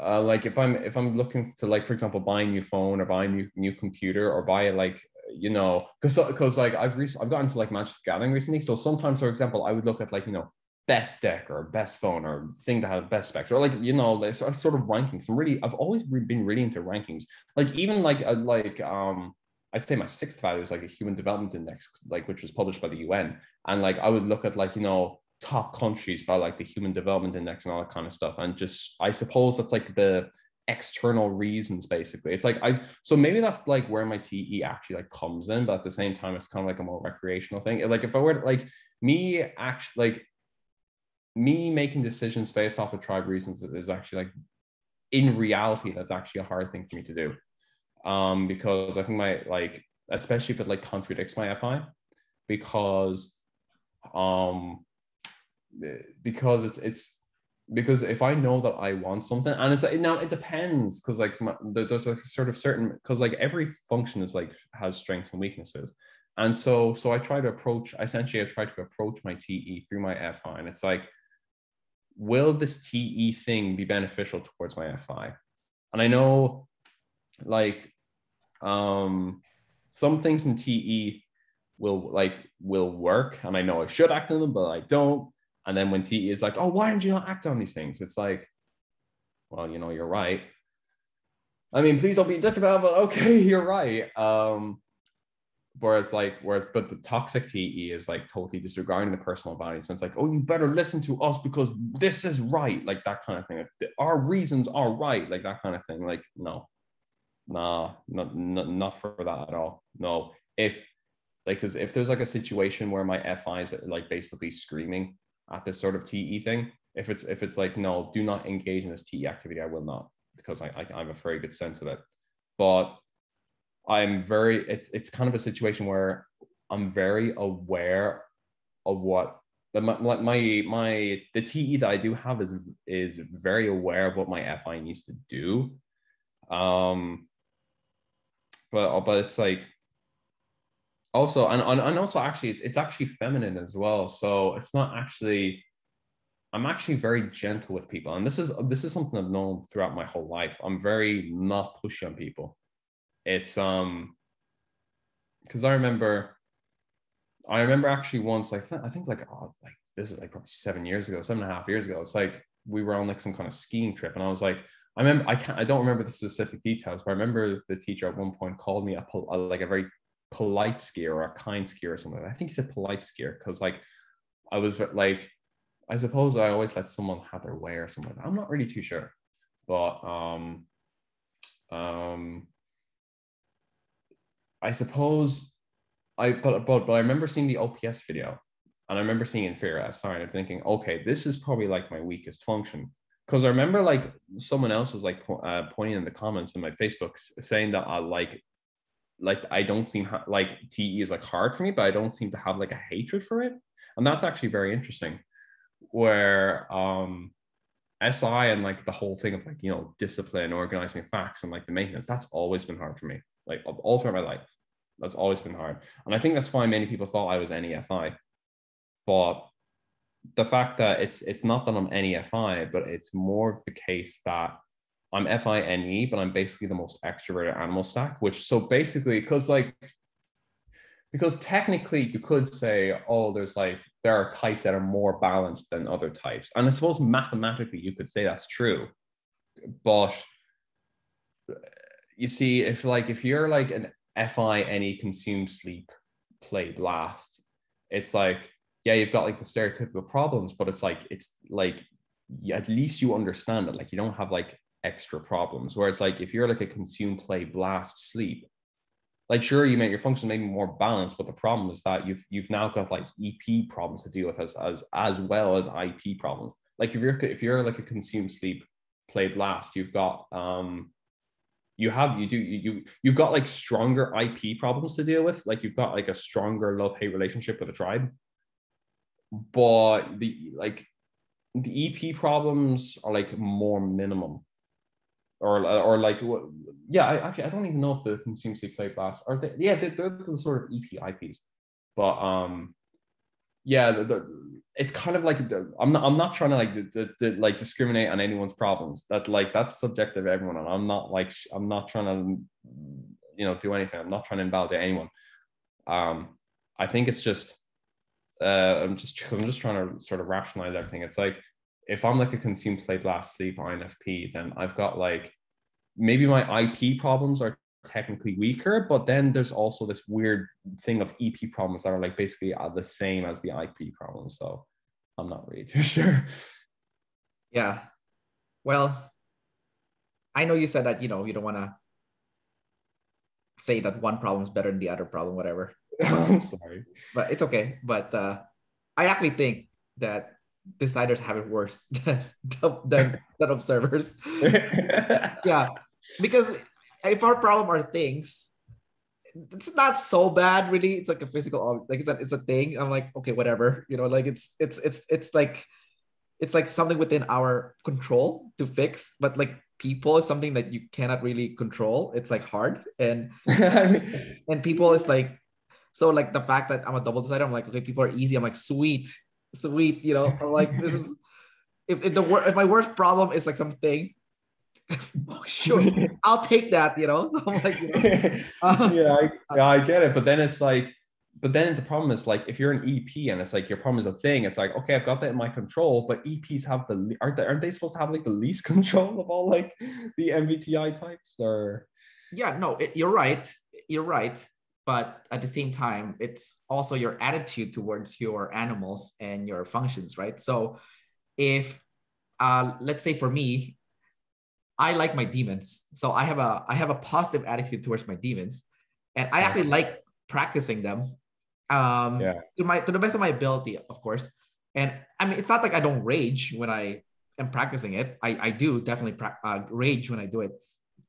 uh, like if I'm if I'm looking to like for example buy a new phone or buy a new new computer or buy like you know because because like I've recently I've gotten to like Magic the Gathering recently so sometimes for example I would look at like you know best deck or best phone or thing that has best specs or like you know like sort of rankings. I'm really I've always been really into rankings. Like even like a, like um I'd say my sixth value is like a human development index like which was published by the UN and like I would look at like you know top countries by like the human development index and all that kind of stuff. And just i suppose that's like the external reasons basically. It's like i so maybe that's like where my te actually like comes in but at the same time it's kind of like a more recreational thing. Like if i were like me actually like me making decisions based off of tribe reasons is actually like in reality that's actually a hard thing for me to do um because i think my like especially if it like contradicts my fi because um because it's it's because if I know that I want something, and it's now it depends because like my, there's a sort of certain because like every function is like has strengths and weaknesses, and so so I try to approach essentially I try to approach my TE through my FI, and it's like, will this TE thing be beneficial towards my FI? And I know, like, um, some things in TE will like will work, and I know I should act on them, but I don't and then when TE is like, oh, why did you not act on these things? It's like, well, you know, you're right. I mean, please don't be a dick about it, but okay, you're right. Um, whereas like, whereas, but the toxic TE is like totally disregarding the personal values. So it's like, oh, you better listen to us because this is right, like that kind of thing. Our reasons are right, like that kind of thing. Like, no, nah, not, not, not for that at all. No, if like, because if there's like a situation where my FI is like basically screaming at this sort of TE thing. If it's if it's like no, do not engage in this TE activity, I will not because I, I, I have a very good sense of it. But I'm very it's it's kind of a situation where I'm very aware of what my, my my the TE that I do have is is very aware of what my FI needs to do. Um but but it's like also and, and also actually it's, it's actually feminine as well. So it's not actually i'm actually very gentle with people. And this is this is something i've known throughout my whole life. I'm very not pushy on people. It's um because i remember i remember actually once like i think like oh, like this is like probably seven years ago seven and a half years ago. It's like we were on like some kind of skiing trip and i was like I remember I can't I don't remember the specific details, but I remember the teacher at one point called me a, a like a very polite skier or a kind skier or something. I think he said polite skier because like I was like, I suppose I always let someone have their way or something. I'm not really too sure, but um, um, I suppose I but but but I remember seeing the OPS video, and I remember seeing Inferior Sorry, and I'm thinking, okay, this is probably like my weakest function because I remember like someone else was like uh, pointing in the comments in my Facebook saying that I like like I don't seem ha- like TE is like hard for me, but I don't seem to have like a hatred for it, and that's actually very interesting. Where um SI and like the whole thing of like you know discipline, organizing facts, and like the maintenance, that's always been hard for me. Like all throughout my life, that's always been hard, and I think that's why many people thought I was NEFI. But the fact that it's it's not that I'm NEFI, but it's more of the case that I'm FINE, but I'm basically the most extroverted animal stack, which so basically, because like, because technically you could say, oh, there's like, there are types that are more balanced than other types. And I suppose mathematically you could say that's true. But you see, if like, if you're like an FINE consume sleep play blast, it's like, yeah, you've got like the stereotypical problems, but it's like, it's like, at least you understand it. Like you don't have like extra problems. Where it's like if you're like a consume, play, blast, sleep, like sure you make your function maybe more balanced, but the problem is that you've you've now got like EP problems to deal with as as as well as IP problems. Like if you're if you're like a consume, sleep, play, blast, you've got um you have you do you, you you've got like stronger IP problems to deal with. Like you've got like a stronger love hate relationship with a tribe. But the like the EP problems are like more minimum or or like yeah I actually I don't even know if the sleep play blast are they yeah they're, they're the sort of EP IPs but um yeah, the, the, it's kind of like I'm not I'm not trying to like the, the, like discriminate on anyone's problems. That like that's subjective everyone, and I'm not like I'm not trying to you know do anything. I'm not trying to invalidate anyone. Um, I think it's just uh, I'm just I'm just trying to sort of rationalize everything. It's like if I'm like a consume play blast sleep INFP, then I've got like maybe my IP problems are technically weaker, but then there's also this weird thing of EP problems that are like basically are the same as the IP problems. So I'm not really too sure. Yeah. Well, I know you said that you know you don't want to say that one problem is better than the other problem, whatever. I'm sorry, but it's okay. But uh, I actually think that deciders have it worse than than, than observers. yeah, because if our problem are things, it's not so bad really. It's like a physical like it's a, it's a thing. I'm like okay, whatever. You know, like it's it's it's it's like it's like something within our control to fix, but like people is something that you cannot really control. It's like hard and and people is like so like the fact that I'm a double decider, I'm like okay, people are easy. I'm like sweet, sweet. You know, I'm like this is if, if the if my worst problem is like something oh, sure, I'll take that, you know. So I'm like, you know, uh, yeah, I, yeah, I get it. But then it's like, but then the problem is like, if you're an EP and it's like your problem is a thing, it's like, okay, I've got that in my control, but EPs have the aren't they aren't they supposed to have like the least control of all like the MBTI types or? Yeah, no, it, you're right. You're right. But at the same time, it's also your attitude towards your animals and your functions, right? So if uh, let's say for me, I like my demons. So I have a I have a positive attitude towards my demons, and I actually like practicing them. Um, yeah. To my to the best of my ability, of course. And I mean, it's not like I don't rage when I am practicing it. I I do definitely pra- uh, rage when I do it,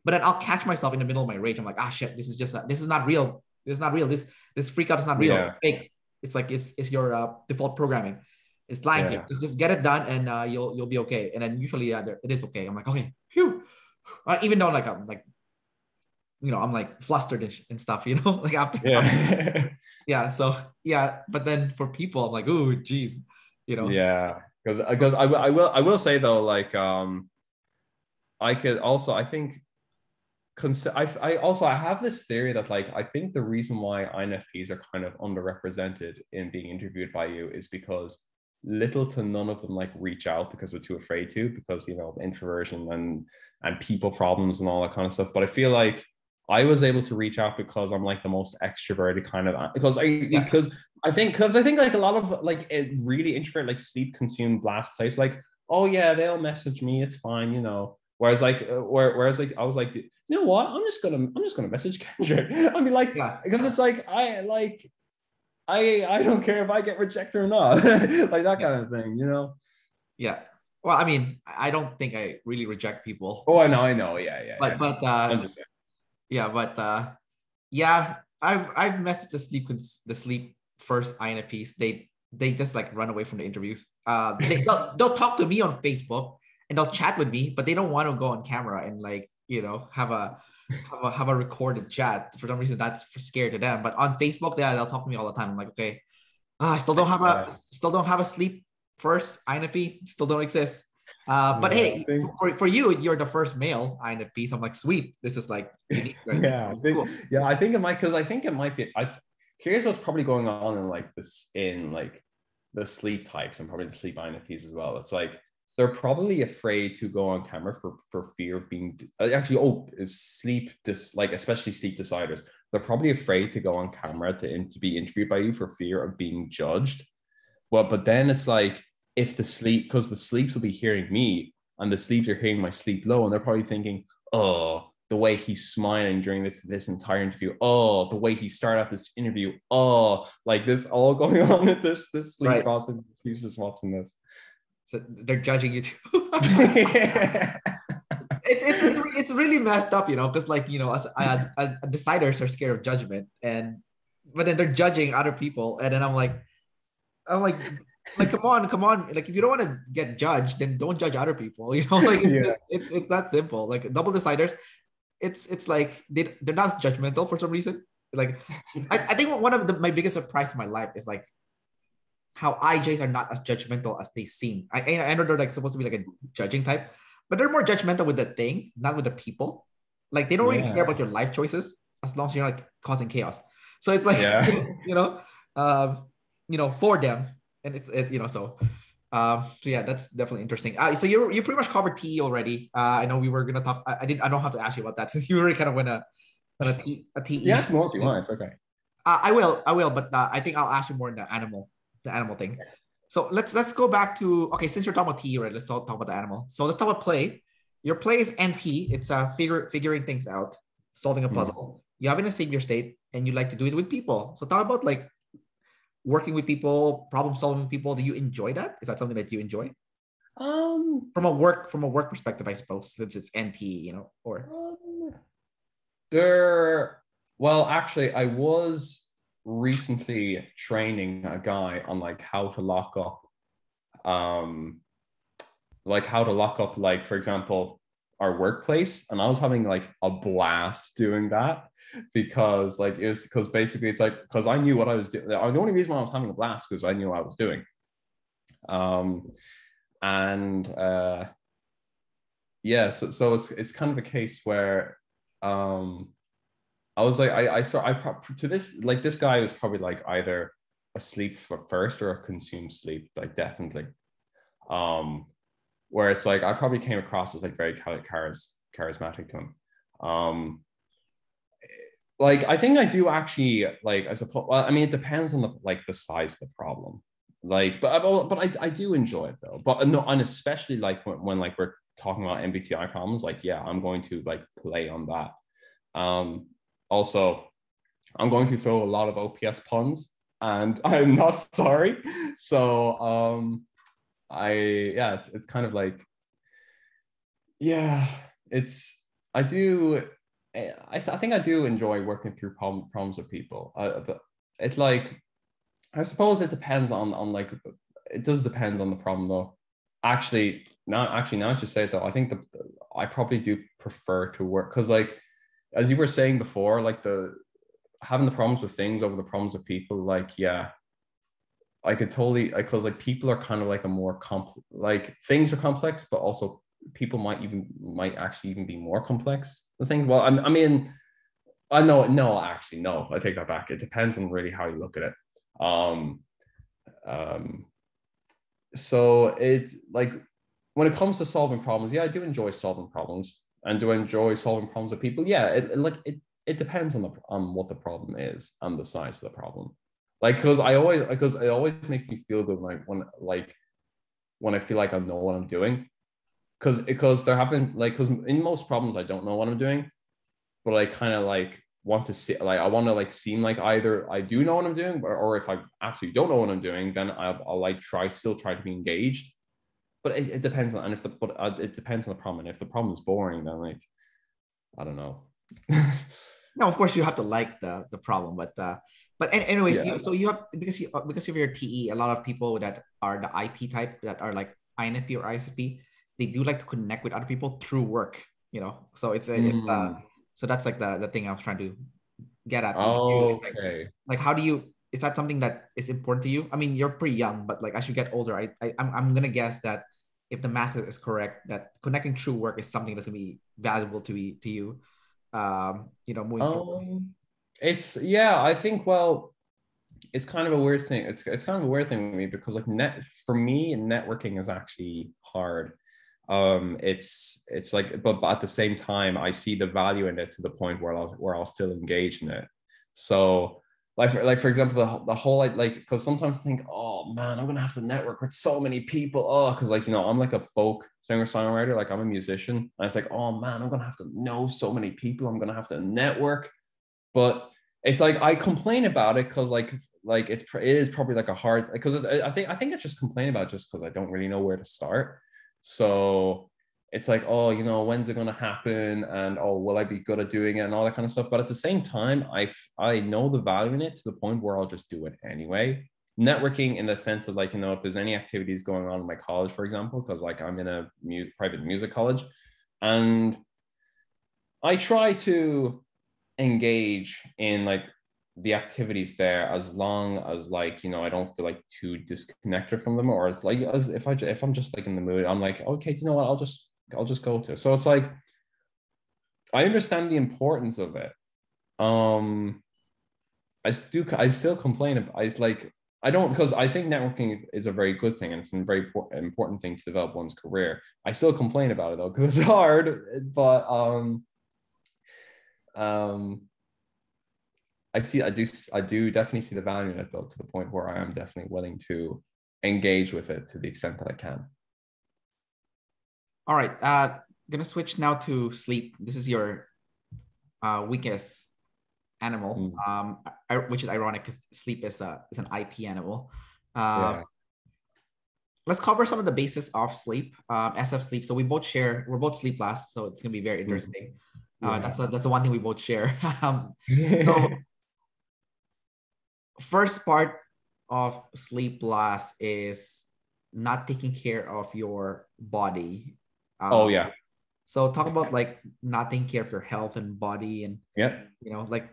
but then I'll catch myself in the middle of my rage. I'm like, ah, shit, this is just a, this is not real. Is not real. This this freak out is not real. Yeah. Fake. It's like it's it's your uh, default programming. It's lying yeah. Just just get it done, and uh, you'll you'll be okay. And then usually, yeah, it is okay. I'm like, okay, phew. Uh, even though like I'm like, you know, I'm like flustered and, and stuff, you know, like after. Yeah. yeah. So yeah, but then for people, I'm like, oh, geez, you know. Yeah, because because I, I will I will say though, like um, I could also I think. I, I also I have this theory that like I think the reason why INFPs are kind of underrepresented in being interviewed by you is because little to none of them like reach out because they're too afraid to because you know introversion and and people problems and all that kind of stuff but i feel like i was able to reach out because i'm like the most extroverted kind of uh, because i yeah. because i think because i think like a lot of like it really introvert like sleep consumed blast place like oh yeah they'll message me it's fine you know whereas like uh, where, whereas like i was like you know what i'm just gonna i'm just gonna message kendrick i mean like because it's like i like I I don't care if I get rejected or not, like that kind of thing, you know. Yeah. Well, I mean, I don't think I really reject people. Oh, I know, I know, yeah, yeah. But yeah. but uh, yeah, but uh, yeah, I've I've messaged the sleep the sleep first INFPs. They they just like run away from the interviews. Uh, they, they'll, they'll talk to me on Facebook and they'll chat with me, but they don't want to go on camera and like you know have a have a, have a recorded chat. For some reason, that's for scary to them. But on Facebook, they, they'll talk to me all the time. I'm like, okay, ah, I still don't have a still don't have a sleep first INFP. Still don't exist. Uh, but yeah, hey, think... for, for you, you're the first male INFP. So I'm like, sweet. This is like unique. Right? yeah, I think, cool. yeah. I think it might because I think it might be. I here's what's probably going on in like this in like the sleep types and probably the sleep INFPs as well. It's like they're probably afraid to go on camera for for fear of being uh, actually oh sleep dis like especially sleep deciders. They're probably afraid to go on camera to, in, to be interviewed by you for fear of being judged. Well but then it's like if the sleep because the sleeps will be hearing me and the sleeps are hearing my sleep low and they're probably thinking oh the way he's smiling during this this entire interview. Oh the way he started out this interview. Oh like this all going on with this this sleep right. process he's just watching this so they're judging you too. it's, it's it's really messed up, you know, because like you know, as uh, deciders are scared of judgment, and but then they're judging other people, and then I'm like, I'm like, like come on, come on, like if you don't want to get judged, then don't judge other people, you know, like it's, yeah. it's, it's, it's that simple. Like double deciders, it's it's like they they're not judgmental for some reason. Like I, I think one of the, my biggest surprise in my life is like how IJs are not as judgmental as they seem. I, I know they're like supposed to be like a judging type, but they're more judgmental with the thing, not with the people. Like they don't really care about your life choices as long as you're like causing chaos. So it's like Yeah. you know, um, you know, for them, and it's it, you know so. Um, so yeah, that's definitely interesting. Uh, so you you pretty much covered TE already. Uh, I know we were gonna talk. I, I didn't. I don't have to ask you about that since you already kind of went a, a, T, a TE. Yeah, ask more if you want. Okay. Uh, I will, I will, but uh, I think I'll ask you more in the animal, the animal thing. So let's let's go back to okay. Since you're talking about T, right? Let's talk, talk about the animal. So let's talk about play. Your play is NT. It's uh figure figuring things out, solving a Mhm. puzzle. You have in a savior state, and you like to do it with people. So talk about like working with people, problem solving people. Do you enjoy that? Is that something that you enjoy Um, from a work from a work perspective? I suppose since it's NT, you know, or Um, there well actually i was recently training a guy on like how to lock up um like how to lock up like for example our workplace. And i was having like a blast doing that because like it was because basically it's like because i knew what i was doing the only reason why i was having a blast because i knew what i was doing. Um and uh yeah so, so it's it's kind of a case where um i was like i i saw i to this like this guy was probably like either asleep for first or consumed sleep like definitely. Um where it's like i probably came across as like very charis- charismatic to him. Um like i think i do actually like i suppose well, i mean it depends on the like the size of the problem. Like but I, but I, I do enjoy it though. But no and especially like when, when like we're talking about mbti problems like yeah i'm going to like play on that. Um also i'm going to throw a lot of ops puns and i'm not sorry. So um i yeah it's, it's kind of like yeah it's i do I, I think i do enjoy working through problem, problems with people. Uh, but it's like I suppose it depends on on like it does depend on the problem though. Actually, not actually now to say it though, I think the I probably do prefer to work because like as you were saying before, like the having the problems with things over the problems with people, like yeah, I could totally because like people are kind of like a more complex like things are complex, but also people might even might actually even be more complex than things. Well, I, I mean, I know no, actually no, I take that back. It depends on really how you look at it um um so it's like when it comes to solving problems yeah i do enjoy solving problems and do I enjoy solving problems with people. Yeah it, it like it it depends on the on what the problem is and the size of the problem. Like because i always because it always makes me feel good like when like when i feel like i know what i'm doing. Because because there have been like because in most problems i don't know what i'm doing but i kind of like want to see like I want to like seem like either I do know what I'm doing or, or if I actually don't know what I'm doing then I'll, I'll like try still try to be engaged but it, it depends on and if the but uh, it depends on the problem and if the problem is boring then like I don't know no, of course you have to like the the problem, but uh, but an- anyways, Yeah. you, so you have because you because of your TE, a lot of people that are the IP type that are like INFP or ISFP, they do like to connect with other people through work. You know, so it's a it's uh, Mm. so that's like the the thing I was trying to get at. is like, okay like how do you is that something that is important to you i mean you're pretty young but like as you get older i, I I'm, I'm gonna guess that if the math is correct that connecting through work is something that's gonna be valuable to be to you um you know moving forward Um, it's yeah. I think well, it's kind of a weird thing. It's it's kind of a weird thing with me because like net for me, networking is actually hard. Um, it's it's like, but, but at the same time, I see the value in it to the point where I'll where I'll still engage in it. So like for, like for example, the, the whole like like because sometimes I think, oh man, I'm gonna have to network with so many people. Oh, because like you know, I'm like a folk singer songwriter, like I'm a musician, and it's like, oh man, I'm gonna have to know so many people. I'm gonna have to network but it's like I complain about it because like like it's it is probably like a hard because I think I think I just complain about just because I don't really know where to start. So it's like oh you know when's it gonna happen and oh will I be good at doing it and all that kind of stuff. But at the same time, I I know the value in it to the point where I'll just do it anyway. Networking in the sense of like you know if there's any activities going on in my college, for example, because like I'm in a mu- private music college, and I try to engage in like the activities there as long as like you know I don't feel like too disconnected from them or it's like if I if I'm just like in the mood I'm like okay you know what I'll just I'll just go to so it's like I understand the importance of it um I do I still complain about I like I don't because I think networking is a very good thing and it's a very important thing to develop one's career. I still complain about it though because it's hard, but um um I see, I do, I do definitely see the value in it though, to the point where I am definitely willing to engage with it to the extent that I can. All right, uh, gonna switch now to sleep. This is your uh, weakest animal, mm. um, I, which is ironic because sleep is a is an IP animal. Uh, yeah. Let's cover some of the basis of sleep, um, SF sleep. So we both share, we're both sleep last, so it's gonna be very mm. interesting. Mm. Uh, that's a, that's the one thing we both share. um, so first part of sleep last is not taking care of your body. Um, oh yeah. So talk about like not taking care of your health and body, and yeah, you know, like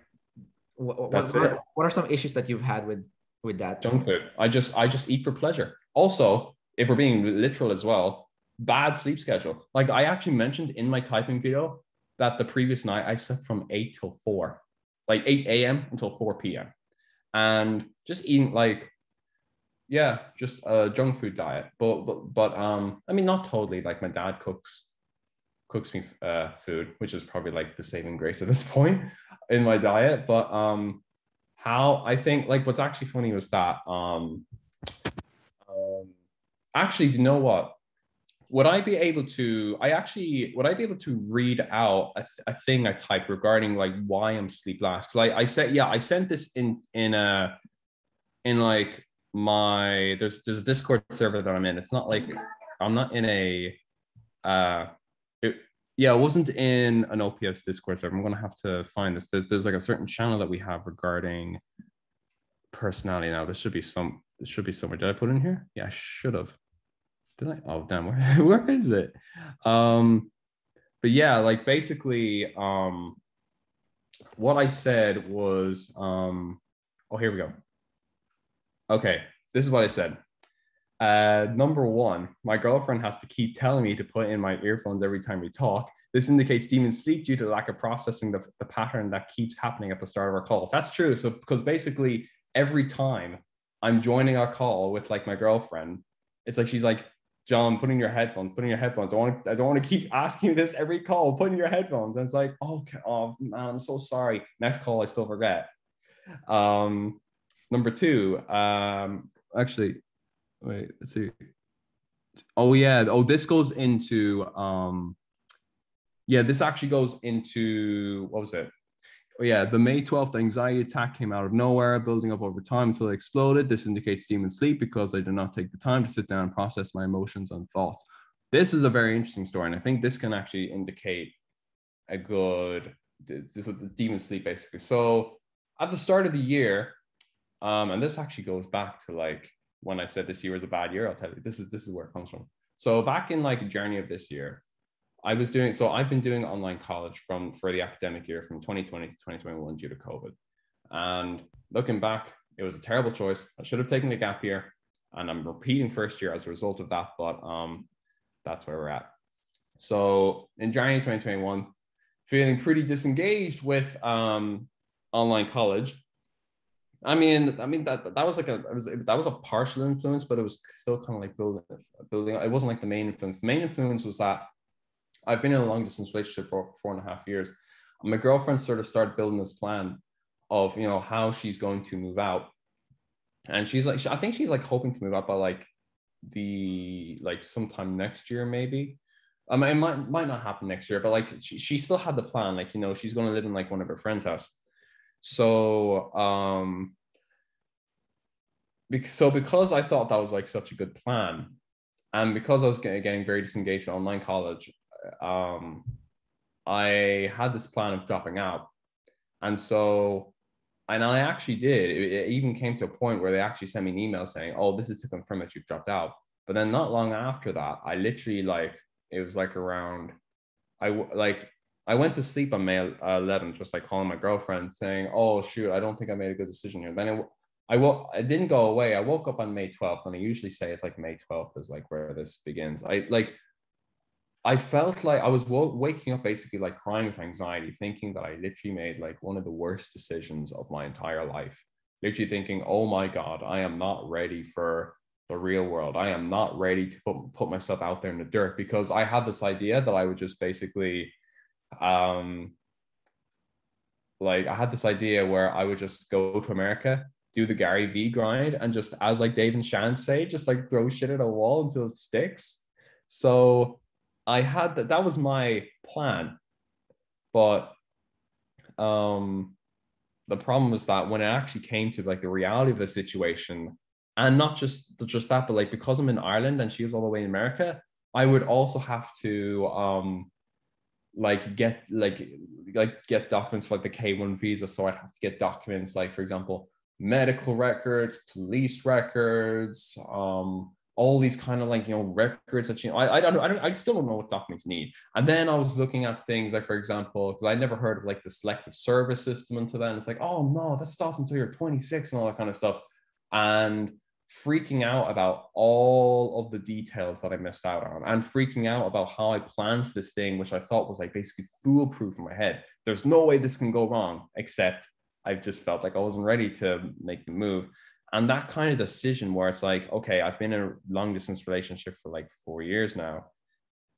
what, what, are, what are some issues that you've had with with that? Junk food. I just I just eat for pleasure. Also, if we're being literal as well, bad sleep schedule. Like I actually mentioned in my typing video that the previous night I slept from eight till four, like eight a.m. until four p.m and just eating like yeah just a junk food diet but but but um i mean not totally like my dad cooks cooks me uh, food which is probably like the saving grace at this point in my diet but um how i think like what's actually funny was that um, um actually do you know what would I be able to? I actually would I be able to read out a, a thing I typed regarding like why I'm sleep last? I, I said yeah I sent this in in a in like my there's there's a Discord server that I'm in. It's not like I'm not in a uh yeah, it wasn't in an OPS Discord server. I'm gonna have to find this. There's there's like a certain channel that we have regarding personality. Now this should be some this should be somewhere. Did I put in here? Yeah, I should have. Did I? Oh, damn. Where, where is it? Um, but yeah, like basically, um, what I said was, um, oh, here we go. Okay, this is what I said. Uh, number one, my girlfriend has to keep telling me to put in my earphones every time we talk. This indicates demon sleep due to lack of processing the, the pattern that keeps happening at the start of our calls. That's true. So, because basically every time I'm joining a call with like my girlfriend, it's like she's like, John, put in your headphones, put in your headphones. I want I don't want to keep asking you this every call. Put in your headphones. And it's like, okay, oh man, I'm so sorry. Next call, I still forget. Um, number two, um, actually, wait, let's see. Oh yeah. Oh, this goes into um yeah, this actually goes into what was it? Oh, yeah, the May 12th anxiety attack came out of nowhere, building up over time until it exploded. This indicates demon sleep because I did not take the time to sit down and process my emotions and thoughts. This is a very interesting story, and I think this can actually indicate a good this is the demon sleep basically. So at the start of the year, um, and this actually goes back to like when I said this year was a bad year. I'll tell you this is this is where it comes from. So back in like January of this year, I was doing so I've been doing online college from for the academic year from 2020 to 2021 due to COVID. And looking back, it was a terrible choice. I should have taken a gap year and I'm repeating first year as a result of that, but um that's where we're at. So in January 2021, feeling pretty disengaged with um online college. I mean, I mean that that was like a was, that was a partial influence, but it was still kind of like building building. It wasn't like the main influence. The main influence was that I've been in a long distance relationship for four and a half years. My girlfriend sort of started building this plan of, you know, how she's going to move out. And she's like, I think she's like hoping to move out by like the, like sometime next year, maybe. I mean, it might, might not happen next year, but like she, she still had the plan, like, you know, she's going to live in like one of her friend's house. So, um, because, so because I thought that was like such a good plan, and because I was getting, getting very disengaged from online college, um, I had this plan of dropping out. And so, and I actually did. It, it, even came to a point where they actually sent me an email saying, oh, this is to confirm that you've dropped out. But then not long after that, I literally like, it was like around, I like, I went to sleep on May uh, 11th, just like calling my girlfriend saying, "Oh shoot, I don't think I made a good decision here." Then it, I woke, I didn't go away. I woke up on May 12th, and I usually say it's like May 12th is like where this begins. I like, I felt like I was w- waking up basically like crying with anxiety, thinking that I literally made like one of the worst decisions of my entire life. Literally thinking, "Oh my god, I am not ready for." the real world. I am not ready to put, put myself out there in the dirt because I had this idea that I would just basically um like I had this idea where I would just go to America, do the Gary V grind, and just as like Dave and Shan say, just like throw shit at a wall until it sticks. So I had that that was my plan. But um the problem was that when it actually came to like the reality of the situation, and not just just that, but like because I'm in Ireland and she's all the way in America, I would also have to um like get like like get documents for like the K1 visa. So I'd have to get documents like, for example, medical records, police records, um, all these kind of like you know records that you know I, I don't I don't I still don't know what documents need. And then I was looking at things like for example because I never heard of like the selective service system until then. It's like oh no that stops until you're 26 and all that kind of stuff. And freaking out about all of the details that I missed out on and freaking out about how I planned this thing, which I thought was like basically foolproof in my head. There's no way this can go wrong, except I just felt like I wasn't ready to make the move. And that kind of decision where it's like, okay, I've been in a long distance relationship for like four years now.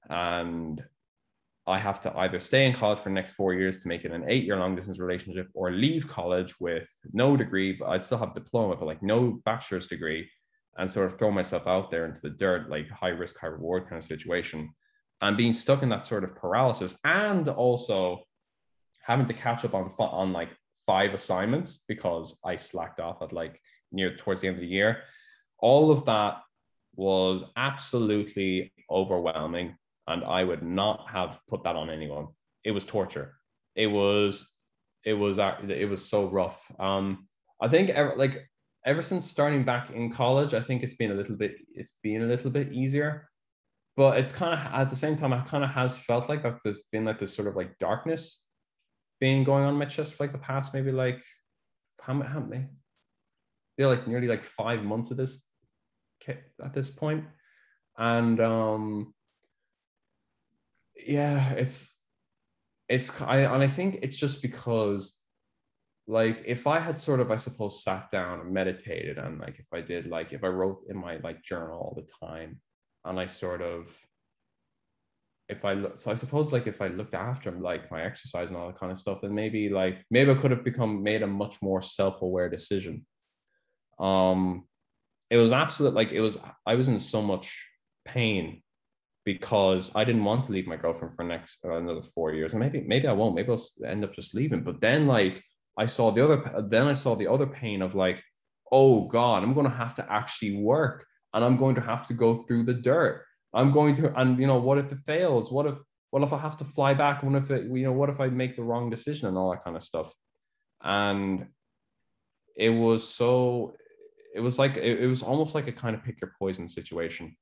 And I have to either stay in college for the next four years to make it an eight year long distance relationship or leave college with no degree, but I still have diploma, but like no bachelor's degree and sort of throw myself out there into the dirt, like high risk, high reward kind of situation. And being stuck in that sort of paralysis and also having to catch up on, on like five assignments because I slacked off at like near towards the end of the year. All of that was absolutely overwhelming and I would not have put that on anyone. It was torture. It was, it was, it was so rough. Um, I think ever, like ever since starting back in college, I think it's been a little bit, it's been a little bit easier, but it's kind of at the same time, it kind of has felt like that there's been like this sort of like darkness being going on my chest for like the past maybe like how many, how many, feel like nearly like five months of this at this point, and um yeah, it's it's I and I think it's just because like if I had sort of I suppose sat down and meditated and like if I did like if I wrote in my like journal all the time and I sort of if I so I suppose like if I looked after like my exercise and all that kind of stuff then maybe like maybe I could have become made a much more self-aware decision. Um it was absolute like it was I was in so much pain because I didn't want to leave my girlfriend for next uh, another four years, and maybe maybe I won't. Maybe I'll end up just leaving. But then like I saw the other, then I saw the other pain of like, oh God, I'm going to have to actually work, and I'm going to have to go through the dirt. I'm going to, and you know, what if it fails? What if what if I have to fly back? What if it, you know, what if I make the wrong decision and all that kind of stuff? And it was so, it was like it, it was almost like a kind of pick your poison situation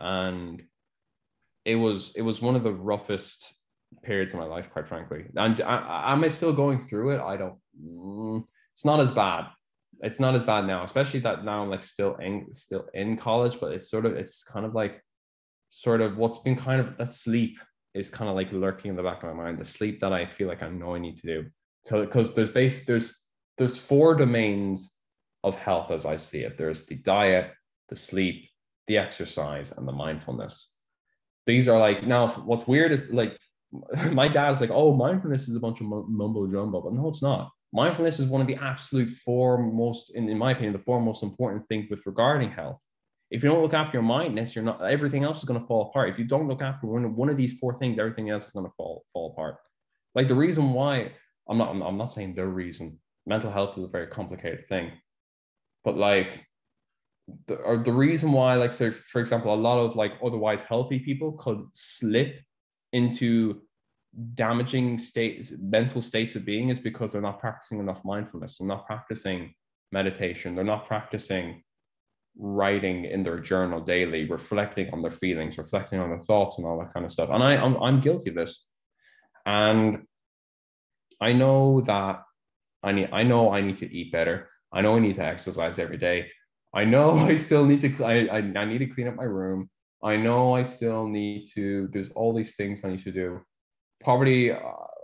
and it was it was one of the roughest periods of my life, quite frankly. And I, am I still going through it? I don't. Mm, it's not as bad. It's not as bad now, especially that now I'm like still in still in college, but it's sort of it's kind of like sort of what's been kind of that sleep is kind of like lurking in the back of my mind. The sleep that I feel like I know I need to do. So because there's base there's there's four domains of health as I see it. There's the diet, the sleep, the exercise, and the mindfulness. These are like now. What's weird is like my dad's like, "Oh, mindfulness is a bunch of mumbo jumbo," but no, it's not. Mindfulness is one of the absolute foremost, in, in my opinion, the four most important thing with regarding health. If you don't look after your mindness, you're not. Everything else is going to fall apart. If you don't look after one, one of these four things, everything else is going to fall fall apart. Like the reason why I'm not. I'm not saying the reason. Mental health is a very complicated thing, but like the, or the reason why, like, so for example, a lot of like otherwise healthy people could slip into damaging states, mental states of being is because they're not practicing enough mindfulness. They're not practicing meditation. They're not practicing writing in their journal daily, reflecting on their feelings, reflecting on their thoughts, and all that kind of stuff. And I, I'm, I'm guilty of this. And I know that I need I know I need to eat better. I know I need to exercise every day. I know I still need to I, I, I need to clean up my room. I know I still need to there's all these things I need to do. Probably uh,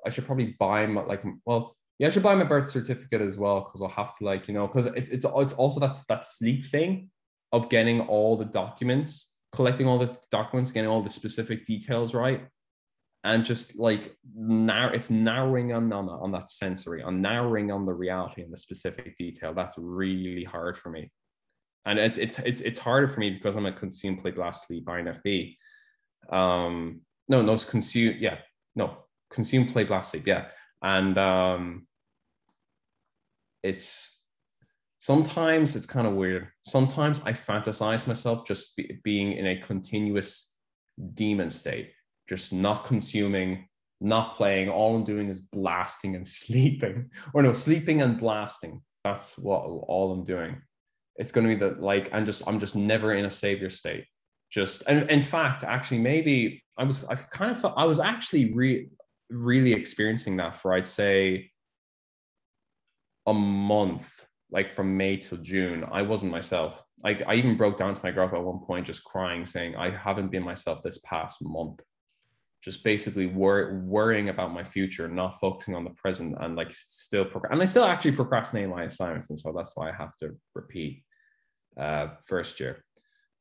I should probably buy my like well yeah I should buy my birth certificate as well because I'll have to like you know because it's it's it's also that's that sleep thing of getting all the documents collecting all the documents getting all the specific details right and just like now it's narrowing on, on on that sensory on narrowing on the reality and the specific detail that's really hard for me and it's it's it's, it's harder for me because i'm a consume play blast sleep infp um no no consume yeah no consume play blast sleep yeah and um it's sometimes it's kind of weird sometimes i fantasize myself just be, being in a continuous demon state just not consuming, not playing. All I'm doing is blasting and sleeping, or no, sleeping and blasting. That's what all I'm doing. It's going to be the like, I'm just, I'm just never in a savior state. Just, and in fact, actually, maybe I was, I kind of felt, I was actually re, really experiencing that for, I'd say, a month, like from May till June. I wasn't myself. Like I even broke down to my girlfriend at one point, just crying, saying, I haven't been myself this past month just basically wor- worrying about my future, not focusing on the present, and like still pro- and I still actually procrastinate my assignments, and so that's why I have to repeat uh, first year.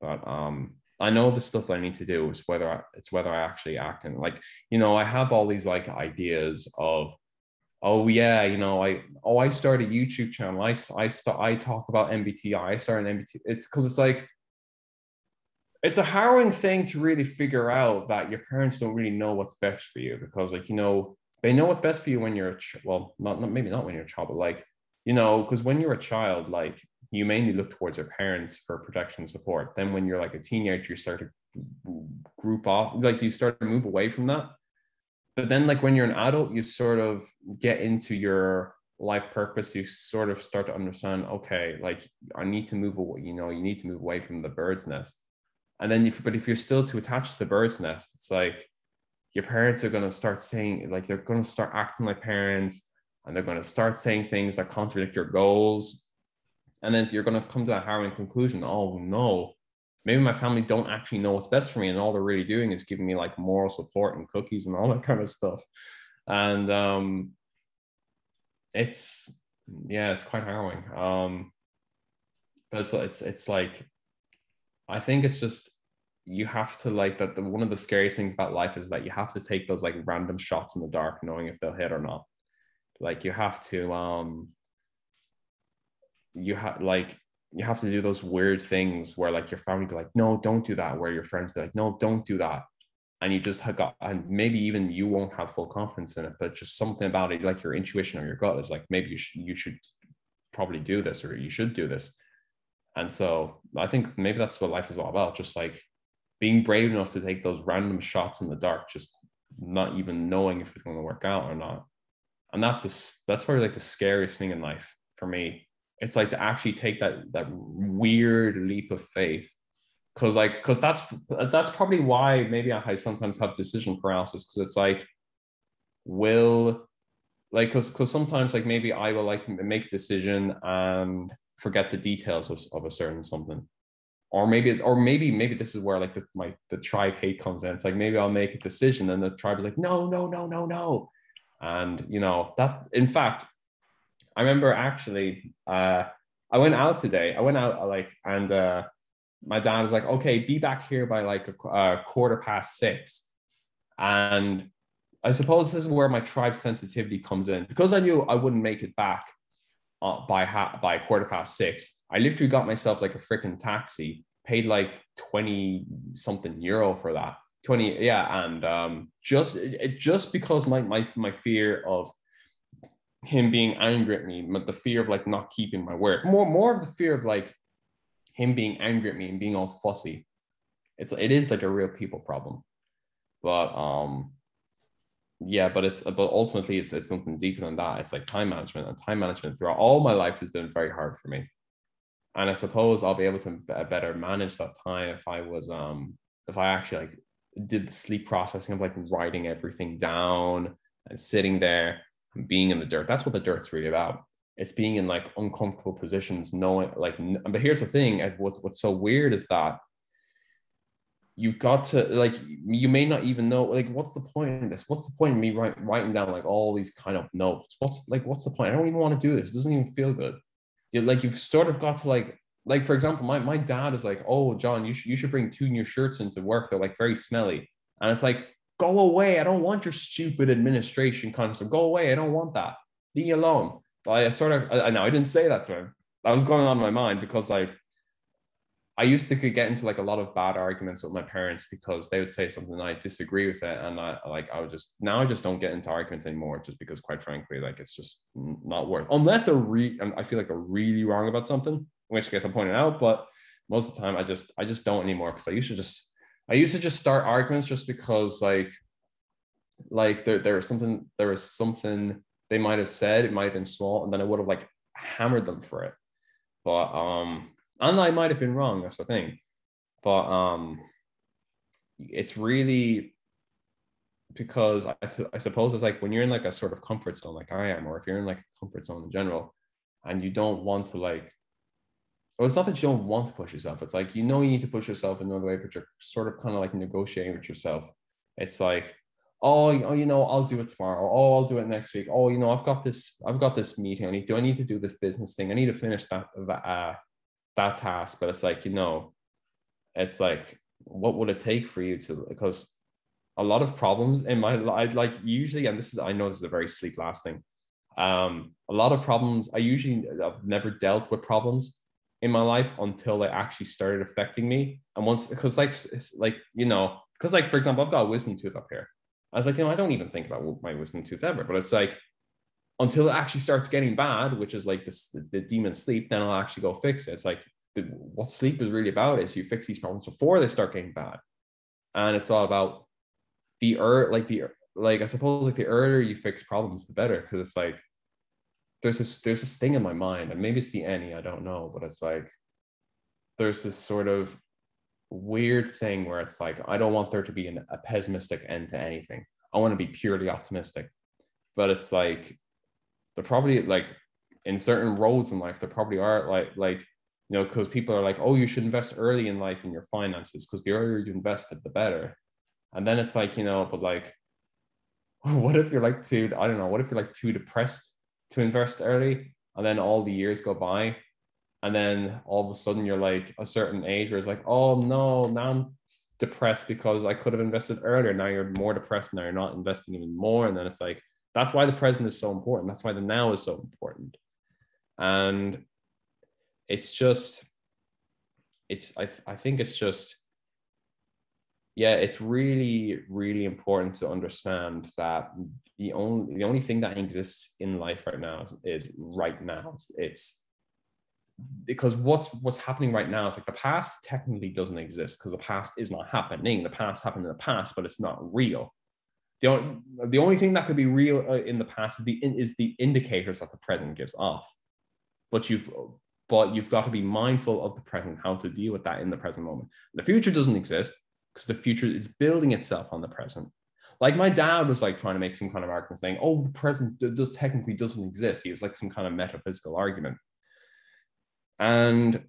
But um, I know the stuff I need to do is whether I, it's whether I actually act and like you know I have all these like ideas of oh yeah you know I oh I start a YouTube channel I I start I talk about MBTI I start an MBTI it's because it's like it's a harrowing thing to really figure out that your parents don't really know what's best for you because like you know they know what's best for you when you're a ch- well not, not maybe not when you're a child but like you know because when you're a child like you mainly look towards your parents for protection and support. Then when you're like a teenager you start to group off like you start to move away from that. But then like when you're an adult you sort of get into your life purpose. You sort of start to understand okay like i need to move away you know you need to move away from the bird's nest. And then if but if you're still too attached to the bird's nest, it's like your parents are going to start saying like they're going to start acting like parents and they're going to start saying things that contradict your goals. And then you're going to come to a harrowing conclusion. Oh no, maybe my family don't actually know what's best for me. And all they're really doing is giving me like moral support and cookies and all that kind of stuff. And um it's yeah, it's quite harrowing. Um but it's it's it's like I think it's just you have to like that. The, one of the scariest things about life is that you have to take those like random shots in the dark, knowing if they'll hit or not. Like you have to, um, you have like you have to do those weird things where like your family be like, no, don't do that. Where your friends be like, no, don't do that. And you just got, and maybe even you won't have full confidence in it, but just something about it, like your intuition or your gut is like, maybe you should, you should probably do this or you should do this and so I think maybe that's what life is all about. Just like being brave enough to take those random shots in the dark, just not even knowing if it's going to work out or not. And that's the, that's probably like the scariest thing in life for me. It's like to actually take that that weird leap of faith. Cause like, cause that's that's probably why maybe I sometimes have decision paralysis. Cause it's like, will like cause cause sometimes like maybe I will like make a decision and forget the details of, of a certain something or maybe or maybe maybe this is where like the, my the tribe hate comes in it's like maybe i'll make a decision and the tribe is like no no no no no and you know that in fact i remember actually uh i went out today i went out uh, like and uh my dad was like okay be back here by like a, a quarter past six and i suppose this is where my tribe sensitivity comes in because i knew i wouldn't make it back uh, by ha- by quarter past six. I literally got myself like a freaking taxi, paid like 20 something euro for that. 20, yeah. And um, just it, just because my, my my fear of him being angry at me, but the fear of like not keeping my word, more more of the fear of like him being angry at me and being all fussy. It's it is like a real people problem. But um yeah, but it's but ultimately it's it's something deeper than that. It's like time management and time management throughout all my life has been very hard for me. And I suppose I'll be able to better manage that time if I was um if I actually like did the sleep processing of like writing everything down and sitting there being in the dirt. That's what the dirt's really about. It's being in like uncomfortable positions, knowing like. But here's the thing: what's what's so weird is that you've got to like you may not even know like what's the point in this what's the point in me write, writing down like all these kind of notes what's like what's the point i don't even want to do this it doesn't even feel good you like you've sort of got to like like for example my, my dad is like oh john you should you should bring two new shirts into work they're like very smelly and it's like go away i don't want your stupid administration concept. go away i don't want that leave me alone but i sort of i know i didn't say that to him that was going on in my mind because like I used to get into like a lot of bad arguments with my parents because they would say something and I disagree with it, and I like I would just now I just don't get into arguments anymore, just because quite frankly, like it's just not worth unless they're re. I feel like they're really wrong about something, in which case I'm pointing out. But most of the time, I just I just don't anymore because I used to just I used to just start arguments just because like like there there was something there was something they might have said it might have been small, and then I would have like hammered them for it. But um and I might have been wrong. That's the thing, but um, it's really because I, I suppose it's like when you're in like a sort of comfort zone, like I am, or if you're in like a comfort zone in general, and you don't want to like, well, it's not that you don't want to push yourself. It's like you know you need to push yourself in another way, but you're sort of kind of like negotiating with yourself. It's like, oh, oh, you know, I'll do it tomorrow. Oh, I'll do it next week. Oh, you know, I've got this, I've got this meeting. I need, do I need to do this business thing? I need to finish that uh, that task but it's like you know it's like what would it take for you to because a lot of problems in my life like usually and this is i know this is a very sleep last thing um a lot of problems i usually i've never dealt with problems in my life until they actually started affecting me. And once because like like you know because like for example i've got a wisdom tooth up here. I was like you know i don't even think about my wisdom tooth ever but it's like until it actually starts getting bad, which is like this the, the demon sleep, then I'll actually go fix it. It's like the, what sleep is really about is you fix these problems before they start getting bad, and it's all about the er like the like I suppose like the earlier you fix problems, the better because it's like there's this there's this thing in my mind, and maybe it's the Ne I don't know, but it's like there's this sort of weird thing where it's like I don't want there to be an, a pessimistic end to anything. I want to be purely optimistic, but it's like there probably like in certain roads in life there probably are like like you know because people are like oh you should invest early in life in your finances because the earlier you invest it the better. And then it's like you know but like what if you're like too i don't know what if you're like too depressed to invest early and then all the years go by and then all of a sudden you're like a certain age where it's like oh no now i'm depressed because i could have invested earlier now you're more depressed now you're not investing even more and then it's like that's why the present is so important. That's why the now is so important. And it's just, it's, I, I think it's just, yeah, it's really, really important to understand that the only, the only thing that exists in life right now is, is right now. It's, it's because what's what's happening right now is like the past technically doesn't exist because the past is not happening. The past happened in the past, but it's not real. The only, the only thing that could be real uh, in the past is the, is the indicators that the present gives off. But you've but you've got to be mindful of the present, how to deal with that in the present moment. The future doesn't exist because the future is building itself on the present. Like my dad was like trying to make some kind of argument saying, "Oh, the present does technically doesn't exist." He was like some kind of metaphysical argument, and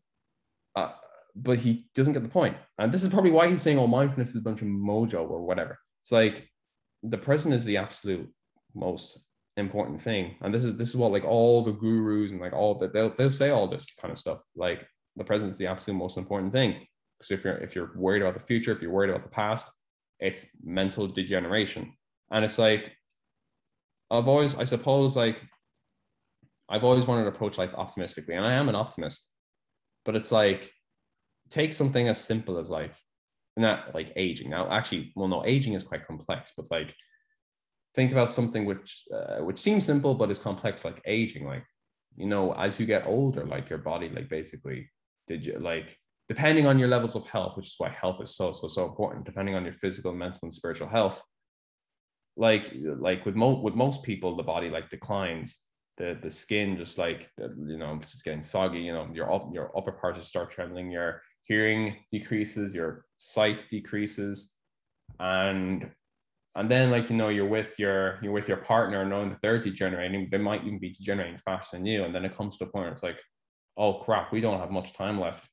uh, but he doesn't get the point. And this is probably why he's saying, "Oh, mindfulness is a bunch of mojo or whatever." It's like the present is the absolute most important thing and this is this is what like all the gurus and like all that they'll, they'll say all this kind of stuff like the present is the absolute most important thing because if you're if you're worried about the future if you're worried about the past it's mental degeneration and it's like i've always i suppose like i've always wanted to approach life optimistically and i am an optimist but it's like take something as simple as like not like aging. Now, actually, well, no, aging is quite complex, but like think about something which uh, which seems simple but is complex, like aging. Like you know, as you get older, like your body, like basically, did you like depending on your levels of health, which is why health is so so so important. Depending on your physical, mental, and spiritual health, like like with most with most people, the body like declines. The, the skin just like you know just getting soggy you know your up your upper parts just start trembling your hearing decreases, your sight decreases, and and then like you know you're with your you're with your partner knowing that they're degenerating they might even be degenerating faster than you and then it comes to a point where it's like oh crap we don't have much time left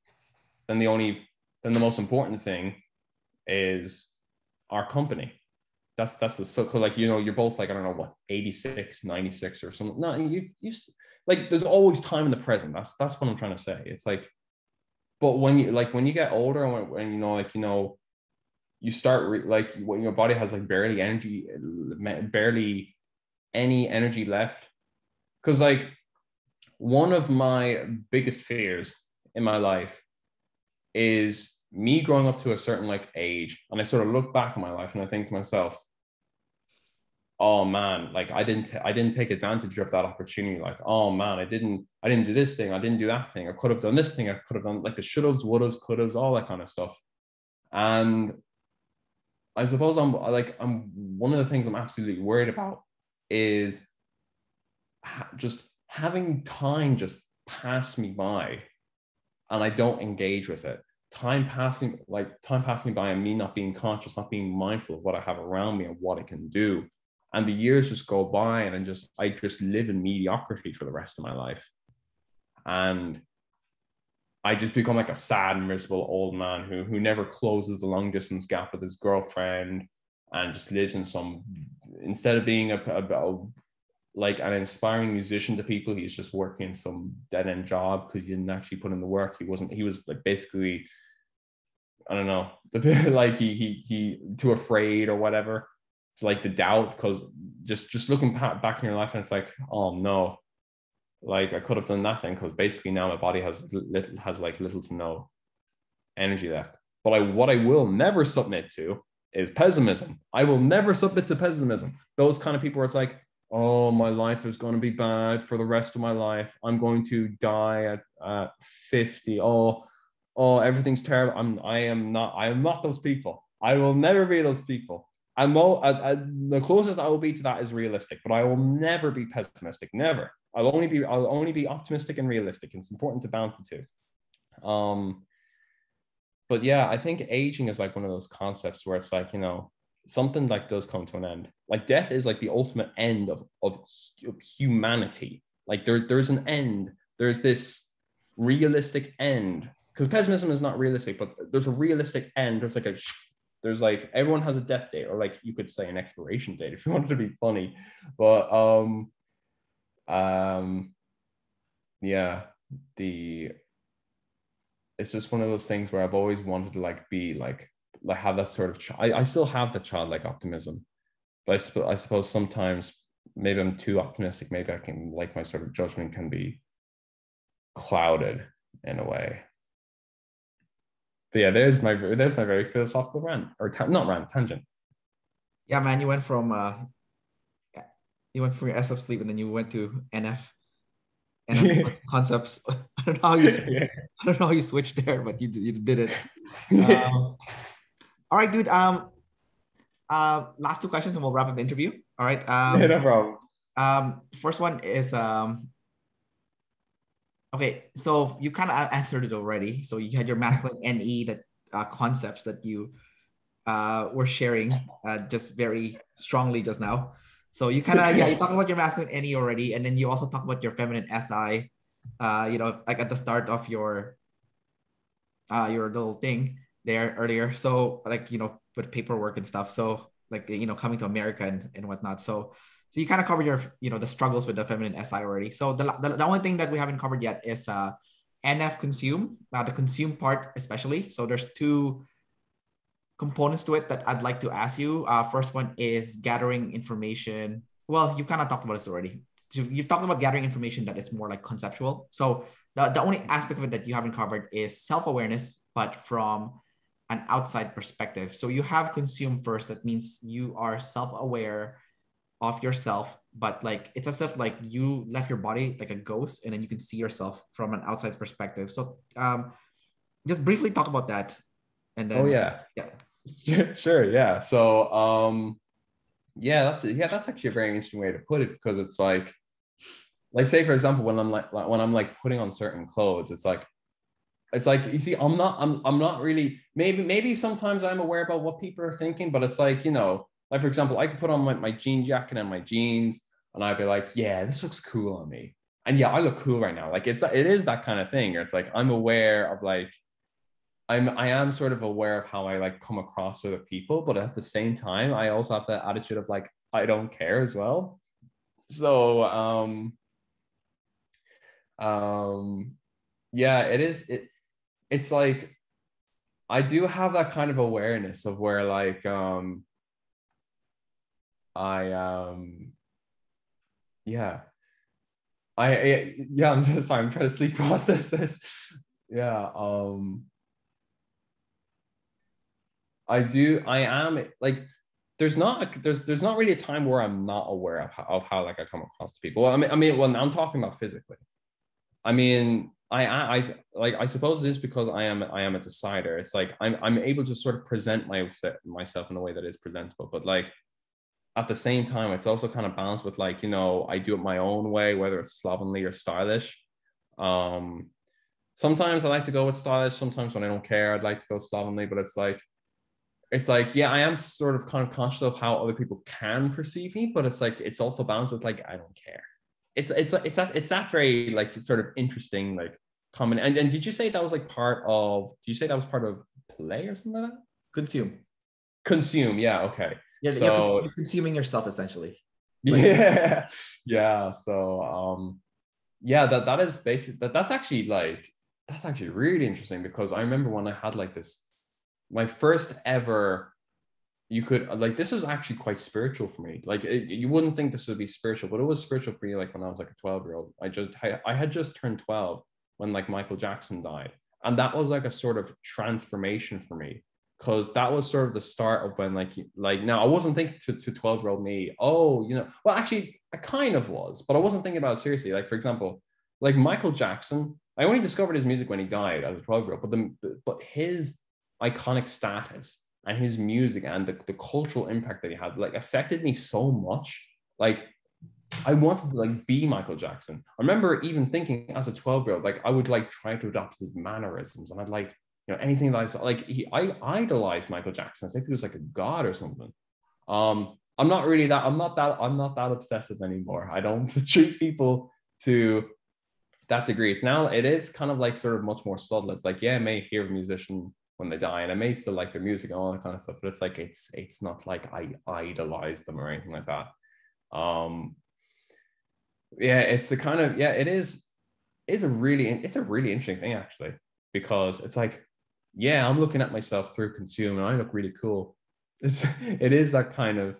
then the only then the most important thing is our company. That's that's the so like you know you're both like i don't know what 86 96 or something. No you you like there's always time in the present. That's that's what i'm trying to say. It's like but when you like when you get older and when, when you know like you know you start re- like when your body has like barely energy barely any energy left. Because like one of my biggest fears in my life is me growing up to a certain like age and i sort of look back on my life and i think to myself oh man like i didn't t- i didn't take advantage of that opportunity. Like oh man i didn't i didn't do this thing. I didn't do that thing. I could have done this thing. I could have done like the should haves would haves could haves all that kind of stuff. And I suppose I'm like I'm one of the things I'm absolutely worried about is ha- just having time just pass me by and I don't engage with it. Time passing like time passing me by and me not being conscious, not being mindful of what I have around me and what I can do. And the years just go by and I just I just live in mediocrity for the rest of my life. And I just become like a sad, miserable old man who who never closes the long distance gap with his girlfriend and just lives in some instead of being a, a, a like an inspiring musician to people, he's just working some dead end job because he didn't actually put in the work. He wasn't. He was like basically, I don't know, like he he he too afraid or whatever. like the doubt because just just looking back in your life and it's like, oh no, like I could have done nothing because basically now my body has little has like little to no energy left. But I what I will never submit to is pessimism. I will never submit to pessimism. Those kind of people where it's like, oh, my life is going to be bad for the rest of my life. I'm going to die at, at 50. Oh, oh, everything's terrible. I'm I am not I am not those people. I will never be those people. I'm all, I, I, the closest I will be to that is realistic, but I will never be pessimistic. Never. I'll only be I'll only be optimistic and realistic. It's important to balance the two. Um, but yeah, I think aging is like one of those concepts where it's like you know something like does come to an end. Like death is like the ultimate end of of, of humanity. Like there there's an end. There's this realistic end because pessimism is not realistic, but there's a realistic end. There's like a there's like everyone has a death date or like you could say an expiration date if you wanted to be funny but um um yeah the it's just one of those things where i've always wanted to like be like like have that sort of ch- I, I still have the childlike optimism but I, sp- I suppose sometimes maybe i'm too optimistic maybe i can like my sort of judgment can be clouded in a way but yeah there's my there's my very philosophical rant or ta- not rant tangent yeah man you went from uh you went from your SF sleep and then you went to NF. NF concepts. I don't know how you. Yeah. I don't know how you switched there, but you you did it. Um, all right, dude. Um, uh, last two questions and we'll wrap up the interview. All right. Um, yeah, no problem. Um, first one is um. Okay, so you kind of answered it already. So you had your masculine NE that uh, concepts that you uh, were sharing uh, just very strongly just now. So you kind of yeah, you talk about your masculine NE already, and then you also talk about your feminine SI. Uh, you know, like at the start of your uh your little thing there earlier. So like you know, with paperwork and stuff. So like you know, coming to America and, and whatnot. So so you kind of covered your you know the struggles with the feminine SI already. So the, the, the only thing that we haven't covered yet is uh NF consume, uh, the consume part especially. So there's two components to it that I'd like to ask you. Uh, first one is gathering information. Well, you kind of talked about this already. You've, you've talked about gathering information that is more like conceptual. So the, the only aspect of it that you haven't covered is self-awareness, but from an outside perspective. So you have consumed first. That means you are self-aware of yourself, but like it's as if like you left your body like a ghost, and then you can see yourself from an outside perspective. So um, just briefly talk about that and then, oh yeah, yeah, sure, yeah. So, um, yeah, that's yeah, that's actually a very interesting way to put it because it's like, like say for example, when I'm like when I'm like putting on certain clothes, it's like, it's like you see, I'm not, I'm, I'm not really. Maybe, maybe sometimes I'm aware about what people are thinking, but it's like you know, like for example, I could put on my, my jean jacket and my jeans, and I'd be like, yeah, this looks cool on me. And yeah, I look cool right now. Like it's it is that kind of thing. Or it's like I'm aware of like I'm I am sort of aware of how I like come across with people, but at the same time, I also have that attitude of like I don't care as well. So um um yeah, it is it it's like I do have that kind of awareness of where like um I um yeah. I, I yeah I'm sorry I'm trying to sleep process this. Yeah um I do I am like there's not there's there's not really a time where I'm not aware of how, of how like I come across to people. Well I mean I mean well I'm talking about physically. I mean I, I like I suppose it is because I am I am a decider. It's like I'm I'm able to sort of present my, myself in a way that is presentable, but like at the same time, it's also kind of balanced with like, you know, I do it my own way, whether it's slovenly or stylish. Um, sometimes I like to go with stylish. Sometimes when I don't care, I'd like to go slovenly, but it's like, it's like, yeah, I am sort of kind of conscious of how other people can perceive me, but it's like, it's also balanced with like, I don't care. It's, it's, it's that, it's that very like sort of interesting, like common. And, and did you say that was like part of, did you say that was part of play or something like that? Consume. Consume. Yeah. Okay. Yeah, so, you're consuming yourself essentially. Like, yeah, yeah. So um, yeah, that that is basic. That that's actually like that's actually really interesting because I remember when I had like this, my first ever. You could like this is actually quite spiritual for me. Like it, you wouldn't think this would be spiritual, but it was spiritual for you. Like when I was like a twelve year old, I just I, I had just turned twelve when like Michael Jackson died, and that was like a sort of transformation for me because that was sort of the start of when like like now I wasn't thinking to, to 12 year old me, oh, you know, well actually I kind of was, but I wasn't thinking about it seriously. Like for example, like Michael Jackson, I only discovered his music when he died as a 12 year old, but the but his iconic status and his music and the, the cultural impact that he had like affected me so much. Like I wanted to like be Michael Jackson. I remember even thinking as a 12 year old, like I would like try to adopt his mannerisms and I'd like you know anything that I saw like he I idolized Michael Jackson as if he was like a god or something. Um, I'm not really that I'm not that I'm not that obsessive anymore. I don't treat people to that degree. It's now it is kind of like sort of much more subtle. It's like yeah, I may hear a musician when they die, and I may still like their music and all that kind of stuff, but it's like it's it's not like I idolize them or anything like that. Um, yeah, it's a kind of yeah, it is. It's a really it's a really interesting thing actually because it's like yeah, I'm looking at myself through consume and I look really cool. It's it is that kind of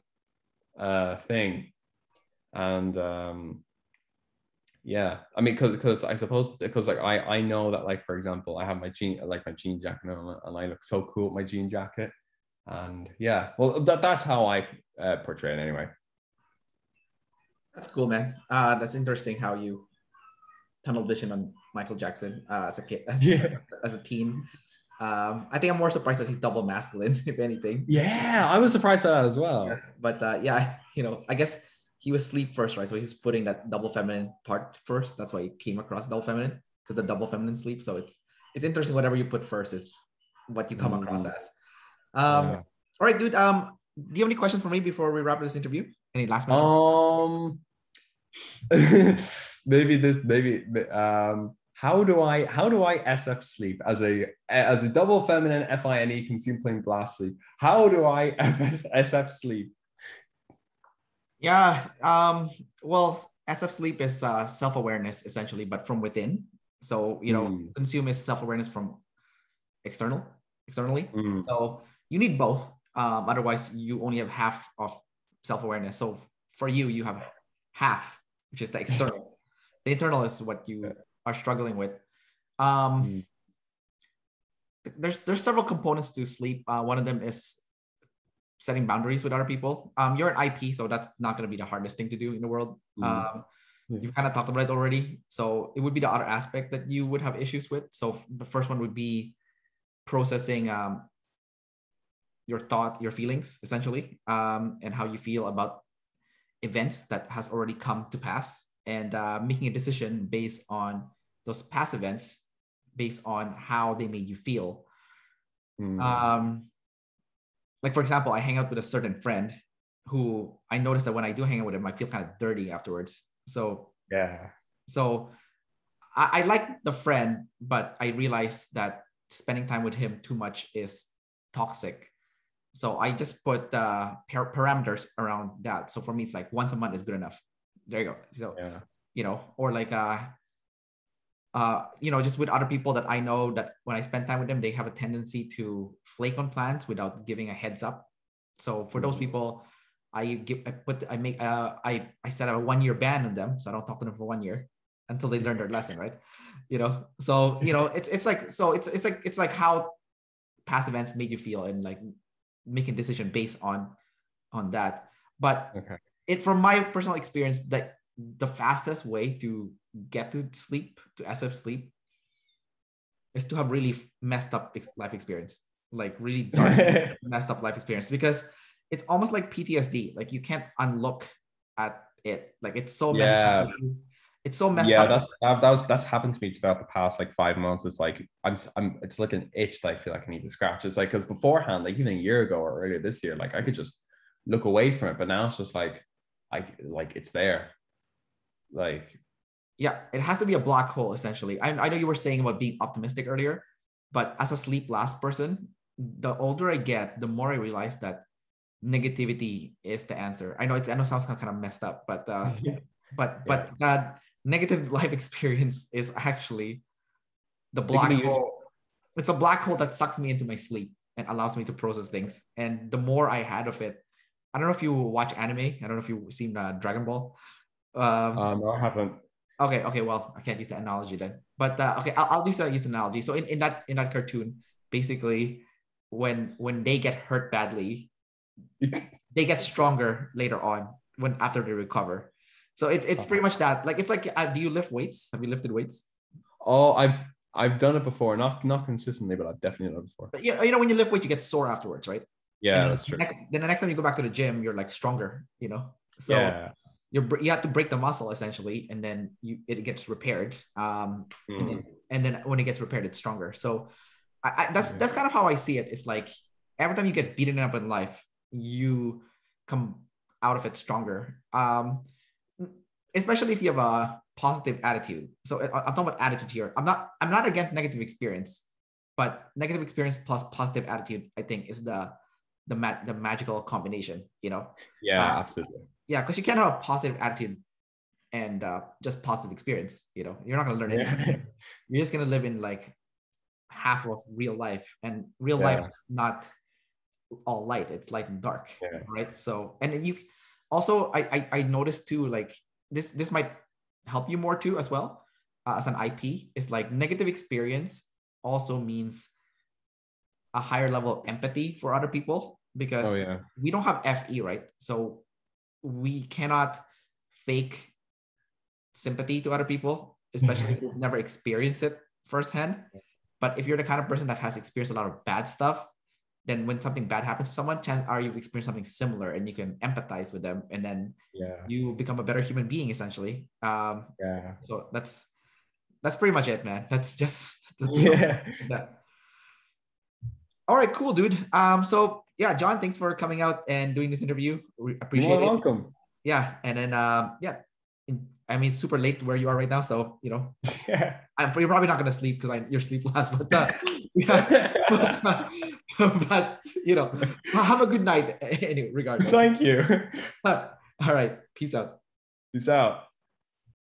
uh thing. And um yeah, I mean, because because I suppose because like I I know that like for example I have my jean like my jean jacket on and I look so cool with my jean jacket, and yeah, well that that's how I uh, portray it anyway. That's cool, man. Uh, that's interesting how you tunnel vision on Michael Jackson uh, as a kid, as, yeah. as a teen. Um, I think I'm more surprised that he's double masculine, if anything. Yeah, I was surprised by that as well. Yeah, but uh, yeah, you know, I guess he was sleep first, right? So he's putting that double feminine part first. That's why he came across double feminine because the double feminine sleep. So it's it's interesting. Whatever you put first is what you come mm. across as. Um, yeah. All right, dude. Um, do you have any questions for me before we wrap this interview? Any last minute? Um, maybe this, maybe um how do I how do I SF sleep as a as a double feminine Fi-Ne consume plain blast sleep? How do I SF sleep? Yeah, um, well, SF sleep is uh, self awareness essentially, but from within. So you know, mm. consume is self awareness from external externally. Mm. So you need both. Um, otherwise, you only have half of self awareness. So for you, you have half, which is the external. the internal is what you are struggling with. Um, mm. There's there's several components to sleep. Uh, one of them is setting boundaries with other people. Um, you're an IP, so that's not going to be the hardest thing to do in the world. Mm. Um, yeah. You've kind of talked about it already. So it would be the other aspect that you would have issues with. So the first one would be processing um, your thought, your feelings, essentially, um, and how you feel about events that has already come to pass, and uh, making a decision based on those past events based on how they made you feel. Mm. Um, like for example, I hang out with a certain friend, who I notice that when I do hang out with him, I feel kind of dirty afterwards. So Yeah. so I, I like the friend, but I realize that spending time with him too much is toxic. So I just put uh, par- parameters around that. So for me, it's like once a month is good enough. There you go. So Yeah. you know, or like uh, uh, you know, just with other people that I know that when I spend time with them, they have a tendency to flake on plans without giving a heads up. So for those Mhm. people, I give I put I make uh I I set a one year ban on them, so I don't talk to them for one year until they learn their lesson, right? You know, so you know, it's it's like so it's it's like it's like how past events made you feel and like making decision based on on that. But Okay. it from my personal experience, that the fastest way to get to sleep, to SF sleep, is to have really messed up life experience, like really dark, messed up life experience, because it's almost like PTSD. Like you can't unlook at it. Like it's so messed up. It's so messed yeah, up. that's that, that was that's happened to me throughout the past like five months. It's like I'm I'm it's like an itch that I feel like I need to scratch. It's like because beforehand, like even a year ago or earlier this year, like I could just look away from it, but now it's just like I like it's there. Like yeah, it has to be a black hole essentially. I, I know you were saying about being optimistic earlier, but as a sleep last person, the older I get, the more I realize that negativity is the answer. I know it's I know it sounds kind of messed up, but uh, but but that negative life experience is actually the can black be used- hole. It's a black hole that sucks me into my sleep and allows me to process things. And the more I had of it, I don't know if you watch anime. I don't know if you've seen uh, Dragon Ball. Um, um, no, I haven't. Okay, okay, well, I can't use the analogy then. But uh, okay, I'll, I'll just uh, use the analogy. So in, in that in that cartoon, basically, when when they get hurt badly, they get stronger later on when after they recover. So it's it's pretty much that. Like it's like, uh, do you lift weights? Have you lifted weights? Oh, I've I've done it before, not not consistently, but I've definitely done it before. But you, you know, when you lift weight, you get sore afterwards, right? Yeah, And that's true. Next, then the next time you go back to the gym, you're like stronger. You know. So yeah. you're you have to break the muscle essentially, and then you it gets repaired. Um, and Mm. then, and then when it gets repaired, it's stronger. So I, I, that's Yeah. that's kind of how I see it. It's like every time you get beaten up in life, you come out of it stronger. Um, especially if you have a positive attitude. So I- I'm talking about attitude here. I'm not I'm not against negative experience, but negative experience plus positive attitude, I think, is the the ma- the magical combination. You know, Yeah, uh, absolutely. yeah, because you can't have a positive attitude and uh, just positive experience. You know, you're not gonna learn anything you're just gonna live in like half of real life and real life is not all light it's light and dark Yeah. right so and then you also I, I i noticed too like this this might help you more too as well uh, as an ip is like negative experience also means a higher level of empathy for other people because Oh yeah. we don't have FE, right? So we cannot fake sympathy to other people, especially if you've never experienced it firsthand. But if you're the kind of person that has experienced a lot of bad stuff, then when something bad happens to someone, chances are you've experienced something similar and you can empathize with them and then Yeah. you become a better human being essentially. Um, Yeah. so that's that's pretty much it, man. That's just that's Yeah. that. All right, cool, dude. Um, so yeah, John, thanks for coming out and doing this interview. We appreciate You're it. welcome. Yeah, and then um, yeah, I mean, super late where you are right now, so you know, Yeah. I'm you're probably not gonna sleep because you're sleep last, but uh, yeah, but, but you know, have a good night anyway. Regardless. Thank you. All right, peace out. Peace out.